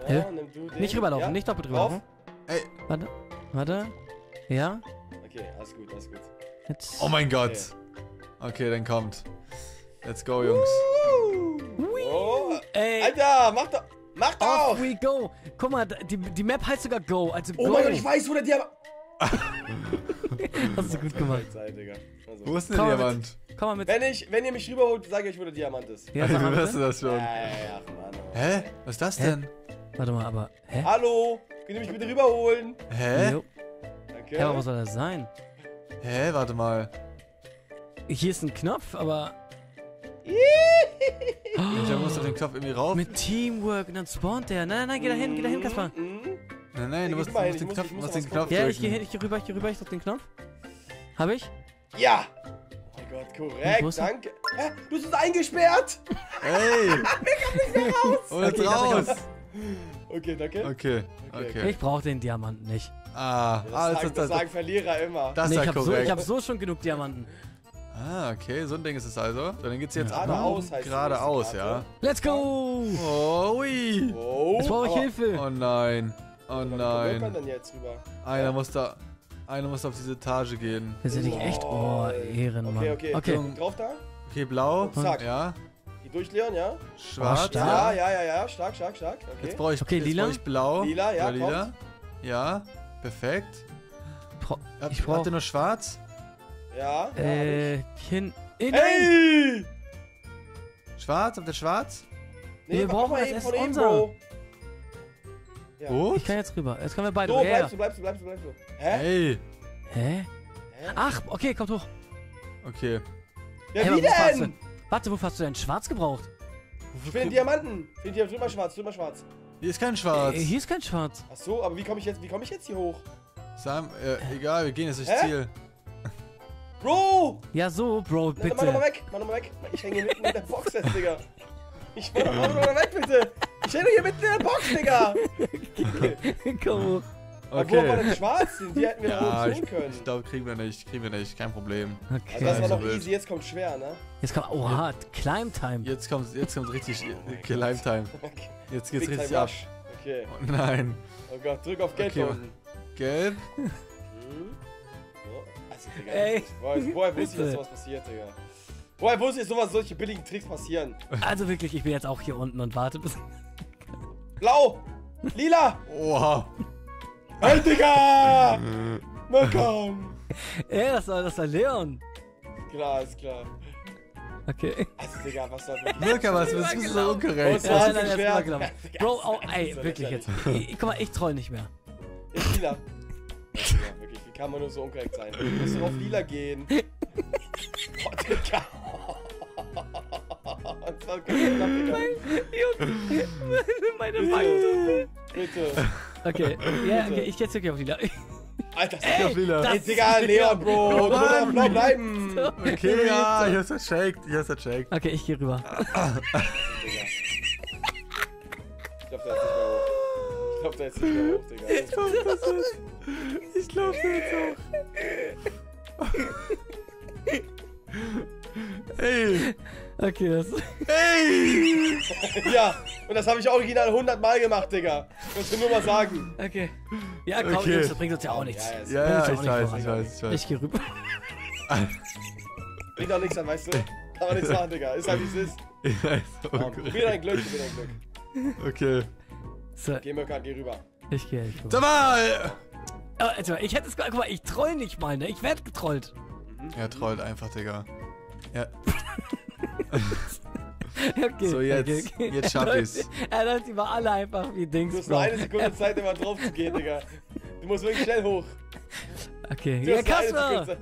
So, Hä? nimm du den. Nicht rüberlaufen, Ja, nicht doppelt rüberlaufen. Ey, Warte, warte. Ja, Okay, alles gut, alles gut. jetzt. oh mein Gott. Okay, dann kommt. Let's go, Jungs. Oh, Ey, Alter, mach doch. Mach doch! off we go. Guck mal, die, die Map heißt sogar Go, also Go. Oh mein Gott, ich weiß, wo der Diamant. Hast du gut gemacht. Zeit. Also. Wo ist denn der Diamant? Komm mal mit. Wenn, ich, wenn ihr mich rüberholt, sage ich euch, wo der Diamant ist. Ja, mal Wie weißt du das schon? Ja, ja, ja, ach, Mann. oh. Hä? Was ist das Hä? denn? Warte mal, aber. Hä? Hallo? Könnt ihr mich bitte rüberholen? Hä? Jo. Danke. Ja, aber was soll das sein? Hä? Warte mal. Hier ist ein Knopf, aber. Ich muss doch den Knopf irgendwie rauf. Mit Teamwork und dann spawnt der. Nein, nein, nein, geh da hin, geh da hin, Kaspar. Nein, nein, du musst, du musst ich den Knopf, ich muss musst den Knopf Ja, drücken. ich geh hin, ich geh rüber, ich geh rüber, ich drück den Knopf. Hab ich? Ja! Oh mein Gott, Wo korrekt, ist er? danke. Hä? Du uns eingesperrt! Ey! Und jetzt Okay, ich lass raus! Okay, danke. Okay, Okay, okay. Ich brauch den Diamanten nicht. Ah, Das, ah, sagen, das, das das, sagen Verlierer immer. das Nee, ist ich ja hab, so, korrekt. ich hab so schon genug Diamanten. Ah, okay, so ein Ding ist es also. So, dann geht's jetzt Geradeaus heißt die geradeaus, ja. Let's go! Oh, ui. Oh, Jetzt brauche ich aber- Hilfe. Oh nein. Oh Wie kommt man nein. denn jetzt rüber? Einer muss da, einer muss auf diese Etage gehen. Wir sind nicht echt. Oh, Ehrenmann. Okay, okay. Okay. Drauf da? Okay, blau. Zack. Ja. Die durchleeren, ja? Schwarz. stark. Ja, ja, ja, ja. Stark, stark, stark. Okay. Jetzt brauche ich, Okay, jetzt lila. brauch ich blau. Lila, ja, Oder lila. Ja, perfekt. Ich brauch- noch schwarz? Ja. Äh, hin. Eh, nein! Hey! Schwarz? Habt ihr schwarz? Nee, Wir brauchen das erst unser. Bro. Ja. Gut. Ich kann jetzt rüber. Jetzt können wir beide So, bleibst du, bleibst du, bleibst du, bleibst du. Hä? Hey. Hä? Hä? Ach, okay, kommt hoch. Okay. Ja, Hä, wie aber wo hast denn? du- Warte, wofür hast du denn schwarz gebraucht? Ich will den Diamanten. Ich will den Diamanten. Mal schwarz, mal schwarz. Hier ist kein Schwarz. Äh, hier ist kein Schwarz. Ach so, aber wie komme ich jetzt, wie komme ich jetzt hier hoch? Sam, äh, egal, wir gehen jetzt durchs? Ziel. Bro! Ja, so, Bro, Na, Mach doch mal bitte. weg, mach doch mal weg. Ich hänge hier mitten in der Box jetzt, Digga. Ich mach doch mach doch mal weg, bitte. Ich hänge hier mitten in der Box, Digga. Komm hoch. Aber Wo war Okay. denn schwarz? Den- Die hätten wir Ja, ich, tun können. ich glaube, kriegen wir nicht, kriegen wir nicht, kein Problem. Also Okay. das war noch wild. easy, jetzt kommt schwer, ne? Jetzt kommt. Oha, Climb Time. Jetzt kommt, jetzt kommt richtig Climb Time. Jetzt geht's Big richtig ab. Okay. Oh nein. Oh Gott, drück auf Geld Okay, unten. Gelb. Mhm. Digga, Ey, woher, woher wusste ich, dass sowas passiert, Digga? Woher wusste ich, dass sowas, solche billigen Tricks passieren? Also wirklich, ich bin jetzt auch hier unten und warte bis. Blau! Lila! Oha. Hey, Digga! Na komm! Ey, das war, das war Leon. Klar, ist klar. Okay. Also, Digga, was da wirklich... Mirka, was bist du so ungerecht? Oh, Ja, so nein, nein, das gelaufen. Bro, oh, Das ey, wirklich jetzt. Ich, guck mal, ich troll nicht mehr. Ist lila. Kann man nur so unkorrekt sein? Du musst doch auf lila gehen. Oh, Digga. Das war. Meine Bitte. Bitte. Okay, ja, okay, ich jetzt wirklich auf Lila. Alter, Ich auf lila. Ey, Digga, Leon, Bro. Du musst auf blau bleiben. Okay, ja, ich hab's vercheckt, ich hab's vercheckt. Okay, ich geh rüber. Digga. Ich glaub, der ist nicht mehr hoch. Ich glaub, der ist nicht mehr hoch, Digga. Ich glaub jetzt auch. Ey! Okay, das. Ey! Ja, und das habe ich original 100 Mal gemacht, Digga. Kannst du nur mal sagen. Okay. Ja, komm, Okay. Jungs, das bringt uns ja auch nichts. Ja, ja, Ja, ich auch nicht weiß, ich weiß, ich weiß. Ich geh rüber. Bringt auch nichts an, weißt du? Kann man nichts machen, Digga. Ist halt wie es ist. Ich weiß, oh probier dein Glück, probier dein Glück. Okay. So, Geh, Mökan, geh rüber. ich geh. Ich, rüber. Sag mal! Oh, also, ich hätte es. Guck mal, ich troll nicht mal, ne? Ich werd getrollt. Er trollt einfach, Digga. Ja, Okay. so jetzt, okay, okay. jetzt schaff Er ich's. Er läuft über alle einfach wie Dings. Du hast nur eine Sekunde Zeit, immer drauf zu gehen, Digga. Du musst wirklich schnell hoch. Okay. Du Ja, Kasper!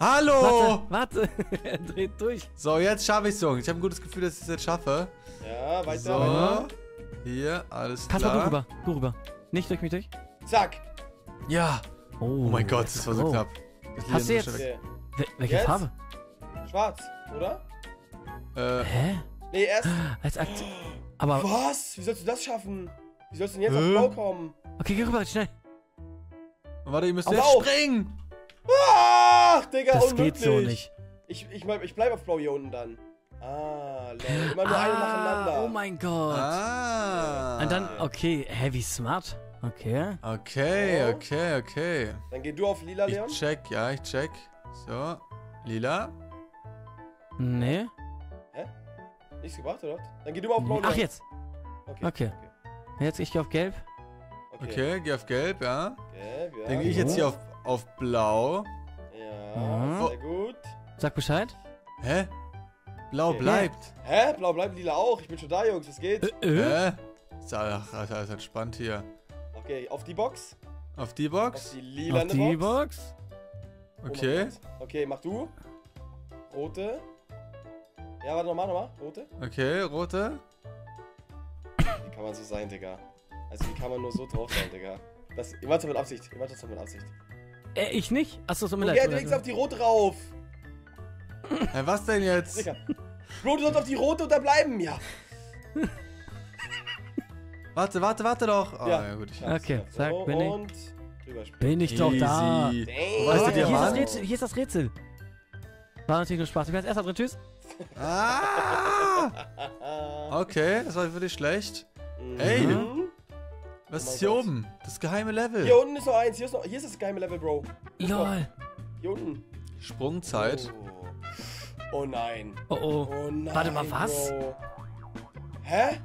Hallo! Warte, warte. er dreht durch. So, jetzt schaffe ich's, Jungs. Ich habe ein gutes Gefühl, dass ich es jetzt schaffe. Ja, weiter, weiter. So. Hier, alles Kasper, du klar. rüber. Du rüber. Nicht durch mich durch. Zack. Ja! Oh, Oh mein Gott, das war so oh. knapp. Das Hast du so Okay. Wel welche Jetzt? Farbe? Schwarz, oder? Äh, Hä? Nee, erst. Als Akt. Aber. Was? Wie sollst du das schaffen? Wie sollst du denn jetzt Hä? auf Blau kommen? Okay, geh rüber, schnell. Warte, ihr müsst Auf jetzt Blau. springen. Ach, Digga, Das unmöglich. geht so nicht. Ich, ich, bleib- ich bleib auf Blau hier unten dann. Ah, lol. Immer nur eine nacheinander. oh mein Gott. Ah. Und dann, okay, heavy smart. Okay. Okay, Oh. okay, okay. Dann geh du auf lila, Ich Leon. check, ja, ich check. So, lila. Nee. Nichts gebracht, oder? Dann geh du mal auf blau, Ach, Leon. jetzt. Okay. Okay. Jetzt ich gehe auf gelb. Okay, geh auf gelb, ja. Gelb, ja. Dann gehe ich jetzt hier auf, auf blau. Ja, Mhm. sehr gut. Sag Bescheid. Hä? Blau Okay. bleibt. Hä? Blau bleibt lila auch. Ich bin schon da, Jungs. Was geht? Äh, äh? Hä? Ist alles, alles entspannt hier. Okay, auf die Box. Auf die Auf Box. die Auf die Box. Box. Oh mein Okay. Gott. Okay, mach du. Rote. Ja, warte nochmal, nochmal. Rote. Okay, rote. Wie kann man so sein, Digga? Also, wie kann man nur so drauf sein, Digga? Das, ihr macht das mit Absicht. Ihr macht das doch mit Absicht. Äh, ich nicht? Achso, so mir Okay, leid. du legst auf die rote rauf. Hä, was denn jetzt? Digga. Bro, du sollst auf die rote unterbleiben. Ja. Warte, warte, warte doch. Oh, Ja. ja, gut. Ich, Okay, So, zack, bin ich. Und. Bin ich doch da. Ist der hier, ist? Rätsel, hier ist das Rätsel. War natürlich nur Spaß. Du kannst erst mal drin. Tschüss. Ah! Okay, das war wirklich schlecht. Mhm. Ey. Was Oh ist hier Gott. oben? Das geheime Level. Hier unten ist noch eins. Hier ist, noch, hier ist das geheime Level, Bro. Lol. Hier unten. Sprungzeit. Oh. oh nein. Oh oh. Oh nein. Warte mal, was? Bro. Hä?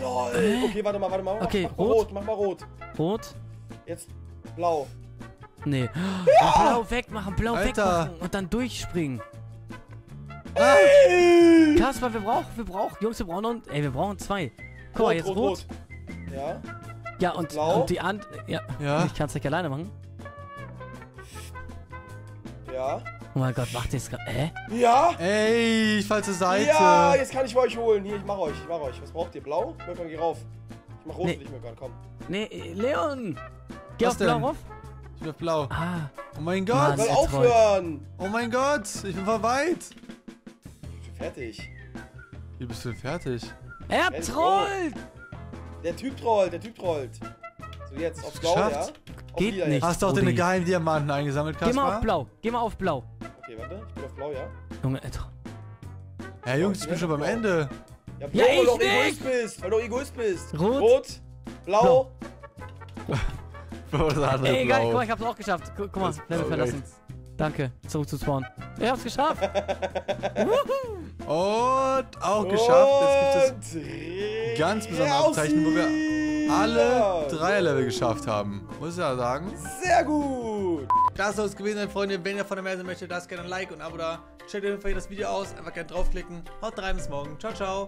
Lol. Äh? Okay, warte mal, warte mal. Mach- Okay, mach mal rot. rot. Mach mal rot. Rot? Jetzt blau. Nee. Und blau wegmachen, blau Alter. wegmachen und dann durchspringen. Ey! Kasper, wir brauchen, wir brauchen, Jungs, wir brauchen noch, ey, wir brauchen zwei. Guck mal, jetzt rot. Ja. Ja, und, Blau. und die and, ja, Ja. ich kann es nicht alleine machen. Ja. Oh mein Gott, macht das gerade, hä? Ja. Ey, ich fall zur Seite. Ja, jetzt kann ich euch holen. Hier, ich mach euch, ich mach euch. Was braucht ihr? Blau? Möckern, geh rauf. Ich mach rot Nee. für dich, Möckern, komm. Nee, äh, Leon! Geh Was auf blau denn? rauf. Ich bin auf blau. Ah, Oh mein Mann. Gott. Soll er aufhören. Oh mein Gott. Ich bin voll weit. Ich bin fertig. Wie bist du denn fertig? er trollt! Der Typ trollt, der Typ trollt. So, jetzt auf blau, ja? Auf Geht lila nicht. Jetzt. Hast du auch deine geheimen Diamanten eingesammelt, Geh mal auf Kaspar? blau, geh mal auf blau. Okay, warte. Ich bin auf blau, ja? Junge, tro- Ja, Jungs, ich bin schon beim Ende. Ja, Ja, weil ich du. Egoist bist. Weil du Egoist bist. Rot. Rot. Blau. Blau, Ey, egal, blau. guck mal, ich hab's auch geschafft. Guck, guck mal, Level Blau verlassen. Danke, zurück zu spawnen. Ich hab's geschafft. Und auch geschafft. Jetzt gibt es ganz besondere Abzeichen, wo wir alle drei Level geschafft haben. Muss ich ja sagen. Sehr gut. Das soll es gewesen sein, Freunde. Wenn ihr von der mehr sehen möchtet, lasst gerne ein Like und ein Abo da. Checkt auf jeden Fall das Video aus. Einfach gerne draufklicken. Haut rein, bis morgen. Ciao, ciao.